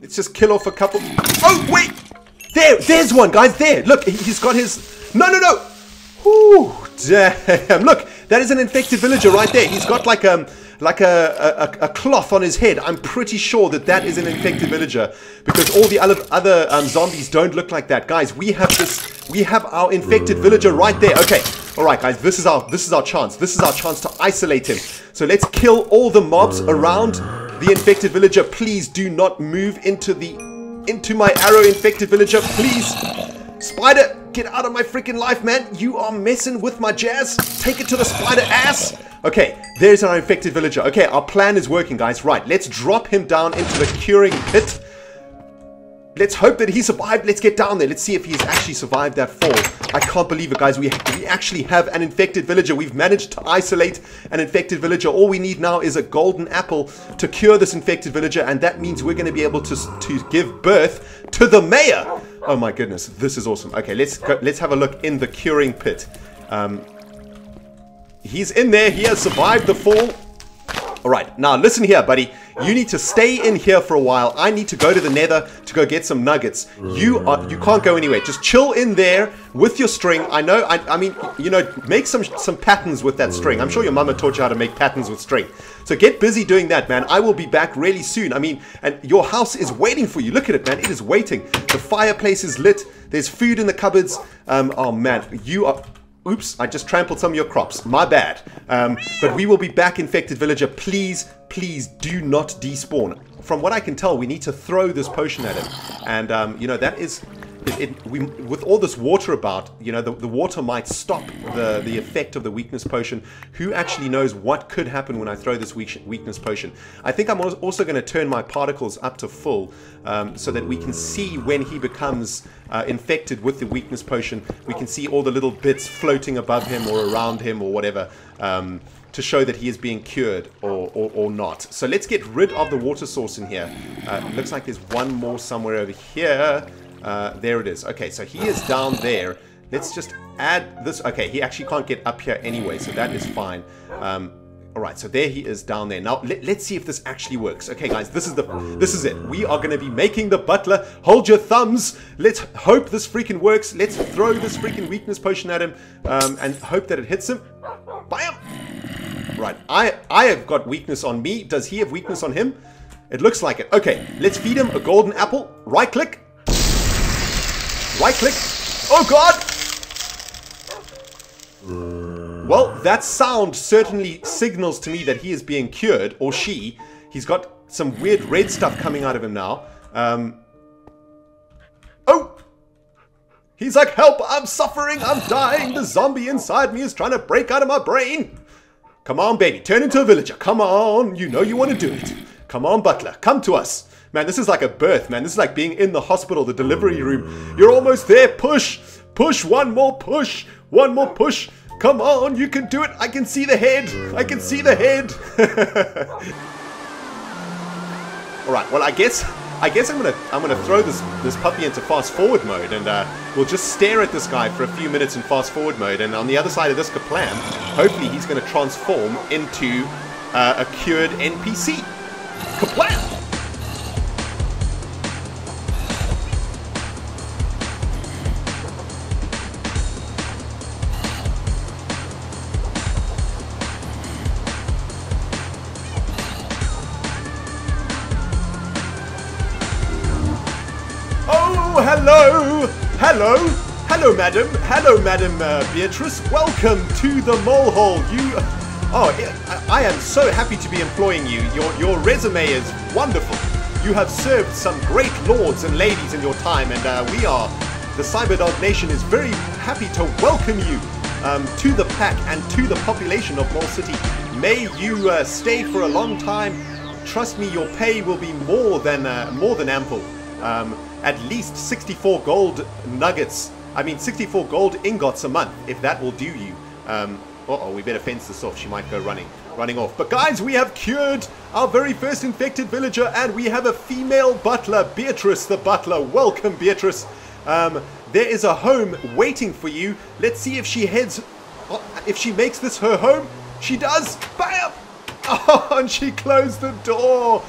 let's just kill off a couple. Oh wait, there, there's one, guys. There, look, he's got his. No, no, no. Ooh, damn! Look, that is an infected villager right there. He's got like um like a, a, a, cloth on his head. I'm pretty sure that that is an infected villager because all the other um, zombies don't look like that. Guys, we have this. We have our infected villager right there. Okay, all right, guys. This is our this is our chance. This is our chance to isolate him. So let's kill all the mobs around the infected villager. Please do not move into the into my arrow infected villager. Please, spider. Get out of my freaking life, man. You are messing with my jazz. Take it to the spider ass. Okay, there's our infected villager. Okay, our plan is working, guys. Right, let's drop him down into the curing pit. Let's hope that he survived. Let's get down there. Let's see if he's actually survived that fall. I can't believe it, guys. We, we actually have an infected villager. We've managed to isolate an infected villager. All we need now is a golden apple to cure this infected villager, and that means we're going to be able to, to give birth to the mayor. Oh my goodness, this is awesome. Okay, let's go, let's have a look in the curing pit. Um, he's in there. He has survived the fall. All right, now listen here, buddy. You need to stay in here for a while. I need to go to the nether to go get some nuggets. You are you can't go anywhere. Just chill in there with your string. I know, I, I mean, you know, make some some patterns with that string. I'm sure your mama taught you how to make patterns with string. So get busy doing that, man. I will be back really soon. I mean, and your house is waiting for you. Look at it, man. It is waiting. The fireplace is lit. There's food in the cupboards. Um, oh, man. You are... Oops, I just trampled some of your crops. My bad. Um, but we will be back, Infected Villager. Please, please do not despawn. From what I can tell, we need to throw this potion at him. And, um, you know, that is... It, it, we, with all this water about, you know, the, the water might stop the, the effect of the weakness potion. Who actually knows what could happen when I throw this weakness potion? I think I'm also going to turn my particles up to full um, so that we can see when he becomes uh, infected with the weakness potion. We can see all the little bits floating above him or around him or whatever. Um, to show that he is being cured or, or, or, not. So let's get rid of the water source in here. Uh, looks like there's one more somewhere over here. Uh, there it is. Okay, so he is down there. Let's just add this. Okay, he actually can't get up here anyway, so that is fine. Um, all right, so there he is down there. Now let, us see if this actually works. Okay, guys, this is the this is it. We are going to be making the butler. Hold your thumbs. Let's hope this freaking works. Let's throw this freaking weakness potion at him um, and hope that it hits him. Bam! Right, I, I have got weakness on me. Does he have weakness on him? It looks like it. Okay, let's feed him a golden apple. Right click. Right click. Oh god! Well, that sound certainly signals to me that he is being cured, or she. He's got some weird red stuff coming out of him now. Um, oh! He's like, help, I'm suffering, I'm dying, the zombie inside me is trying to break out of my brain. Come on, baby, turn into a villager. Come on, you know you want to do it. Come on, butler, come to us. Man, this is like a birth, man. This is like being in the hospital, the delivery room. You're almost there. Push, push, one more push, one more push. Come on, you can do it. I can see the head. I can see the head. All right. Well, I guess I guess I'm gonna I'm gonna throw this this puppy into fast forward mode, and uh, we'll just stare at this guy for a few minutes in fast forward mode. And on the other side of this kaplam, hopefully he's gonna transform into uh, a cured NPC. Kaplam! Hello! Hello, madam! Hello, madam uh, Beatrice! Welcome to the mole hole! You... Oh, I, am so happy to be employing you. Your, your resume is wonderful. You have served some great lords and ladies in your time, and uh, we are... The Cyberdog Nation is very happy to welcome you um, to the pack and to the population of Mole City. May you uh, stay for a long time. Trust me, your pay will be more than uh, more than ample. Um, at least 64 gold nuggets. I mean, 64 gold ingots a month, if that will do you. Um, uh oh, we better fence this off. She might go running, running off. But guys, we have cured our very first infected villager, and we have a female butler, Beatrice the butler. Welcome, Beatrice. Um, there is a home waiting for you. Let's see if she heads, uh, if she makes this her home. She does. Bam! Oh, and she closed the door.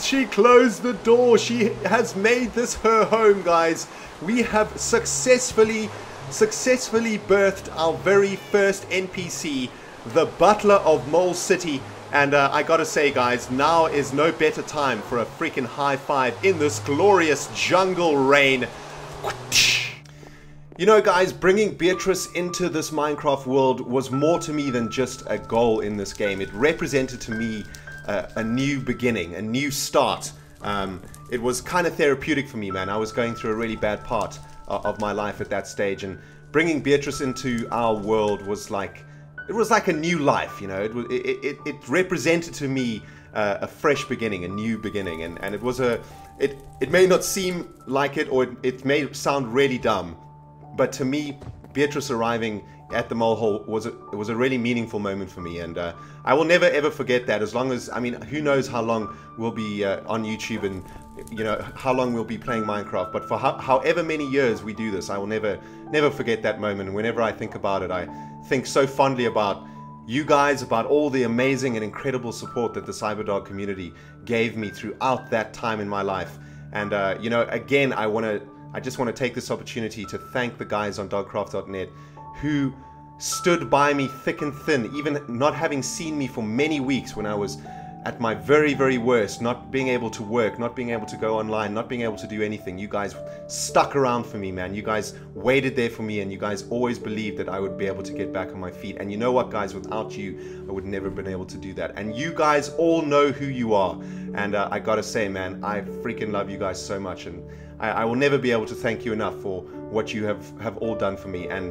She closed the door. She has made this her home, guys. We have successfully, successfully birthed our very first NPC, the Butler of Mole City. And uh, I gotta say, guys, now is no better time for a freaking high five in this glorious jungle rain. You know, guys, bringing Beatrice into this Minecraft world was more to me than just a goal in this game. It represented to me a new beginning, a new start. Um, it was kind of therapeutic for me, man. I was going through a really bad part uh, of my life at that stage, and bringing Beatrice into our world was like it was like a new life, you know. It it it, it represented to me uh, a fresh beginning, a new beginning, and and it was a it it may not seem like it, or it, it may sound really dumb, but to me, Beatrice arriving at the mole hole was a, it was a really meaningful moment for me, and uh, I will never ever forget that. As long as I mean, who knows how long we'll be uh, on YouTube and you know how long we'll be playing Minecraft. But for ho however many years we do this, I will never never forget that moment. And whenever I think about it, I think so fondly about you guys, about all the amazing and incredible support that the Cyberdog community gave me throughout that time in my life. And uh, you know, again, I want to I just want to take this opportunity to thank the guys on dogcraft.net who stood by me thick and thin, even not having seen me for many weeks when I was at my very, very worst, not being able to work, not being able to go online, not being able to do anything. You guys stuck around for me, man. You guys waited there for me, and you guys always believed that I would be able to get back on my feet. And you know what, guys? Without you, I would never have been able to do that. And you guys all know who you are. And uh, I gotta say, man, I freaking love you guys so much. And I, I will never be able to thank you enough for what you have, have all done for me. And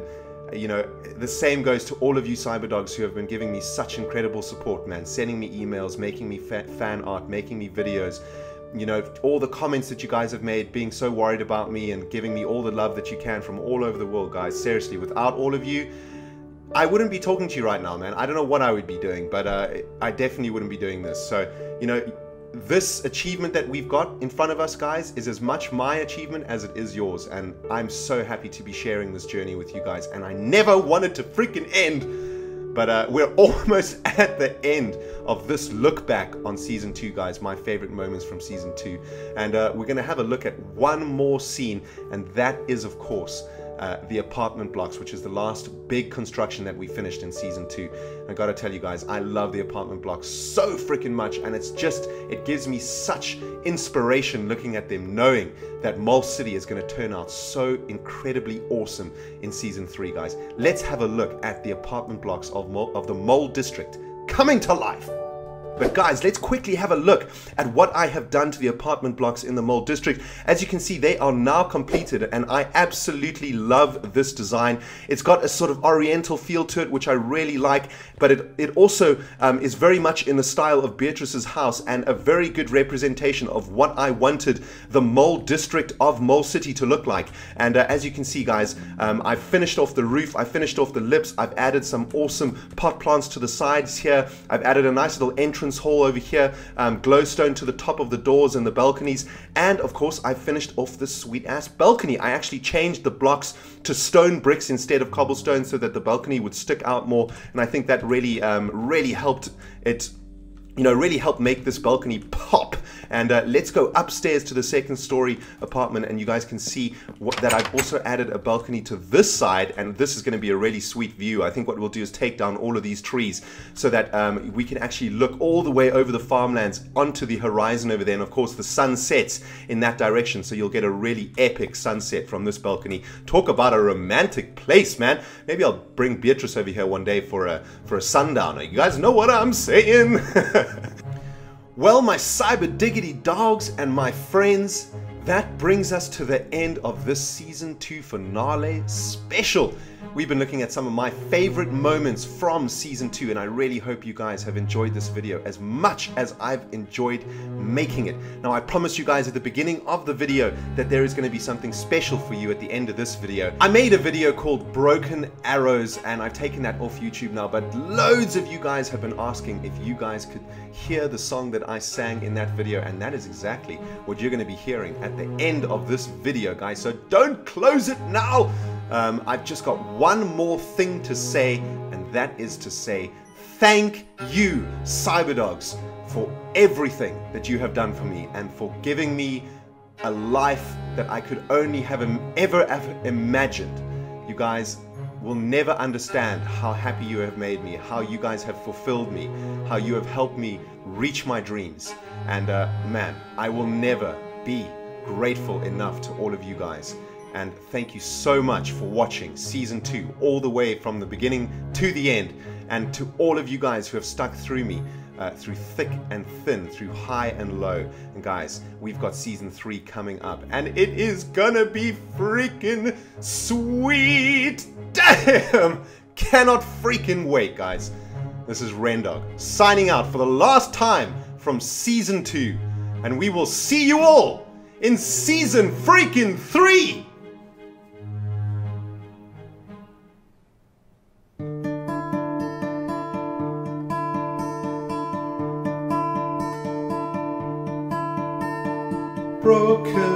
you know, the same goes to all of you cyberdogs who have been giving me such incredible support, man. Sending me emails, making me fa fan art, making me videos. You know, all the comments that you guys have made, being so worried about me and giving me all the love that you can from all over the world, guys. Seriously, without all of you, I wouldn't be talking to you right now, man. I don't know what I would be doing, but uh, I definitely wouldn't be doing this. So, you know, this achievement that we've got in front of us, guys, is as much my achievement as it is yours. And I'm so happy to be sharing this journey with you guys. And I never wanted to freaking end. But uh, we're almost at the end of this look back on season two, guys. My favorite moments from season two. And uh, we're going to have a look at one more scene. And that is, of course, uh, the apartment blocks, which is the last big construction that we finished in season two. I gotta tell you guys, I love the apartment blocks so freaking much, and it's just, it gives me such inspiration looking at them, knowing that Mole City is gonna turn out so incredibly awesome in season three, guys. Let's have a look at the apartment blocks of, Mole, of the Mole District coming to life. But guys, let's quickly have a look at what I have done to the apartment blocks in the Mole District. As you can see, they are now completed and I absolutely love this design. It's got a sort of oriental feel to it, which I really like, but it, it also um, is very much in the style of Beatrice's house and a very good representation of what I wanted the Mole District of Mole City to look like. And uh, as you can see, guys, um, I've finished off the roof, I've finished off the lips, I've added some awesome pot plants to the sides here, I've added a nice little entrance entrance hall over here, um, glowstone to the top of the doors and the balconies, and of course I finished off this sweet ass balcony. I actually changed the blocks to stone bricks instead of cobblestone so that the balcony would stick out more, and I think that really, um, really helped it you know, really help make this balcony pop. And uh, let's go upstairs to the second story apartment and you guys can see what, that I've also added a balcony to this side and this is going to be a really sweet view. I think what we'll do is take down all of these trees so that um, we can actually look all the way over the farmlands onto the horizon over there. And of course the sun sets in that direction so you'll get a really epic sunset from this balcony. Talk about a romantic place, man. Maybe I'll bring Beatrice over here one day for a, for a sundowner. You guys know what I'm saying? well, my cyber diggity dogs and my friends, that brings us to the end of this season 2 finale special. We've been looking at some of my favorite moments from season 2 and I really hope you guys have enjoyed this video as much as I've enjoyed making it. Now I promised you guys at the beginning of the video that there is going to be something special for you at the end of this video. I made a video called Broken Arrows and I've taken that off YouTube now but loads of you guys have been asking if you guys could hear the song that I sang in that video and that is exactly what you're going to be hearing at the end of this video guys so don't close it now um, I've just got one more thing to say, and that is to say thank you, Cyberdogs, for everything that you have done for me and for giving me a life that I could only have ever, imagined. You guys will never understand how happy you have made me, how you guys have fulfilled me, how you have helped me reach my dreams. And uh, man, I will never be grateful enough to all of you guys. And thank you so much for watching season two, all the way from the beginning to the end. And to all of you guys who have stuck through me, uh, through thick and thin, through high and low. And guys, we've got season three coming up, and it is gonna be freaking sweet! Damn! Cannot freaking wait, guys. This is Rendog signing out for the last time from season two, and we will see you all in season freaking three! Broken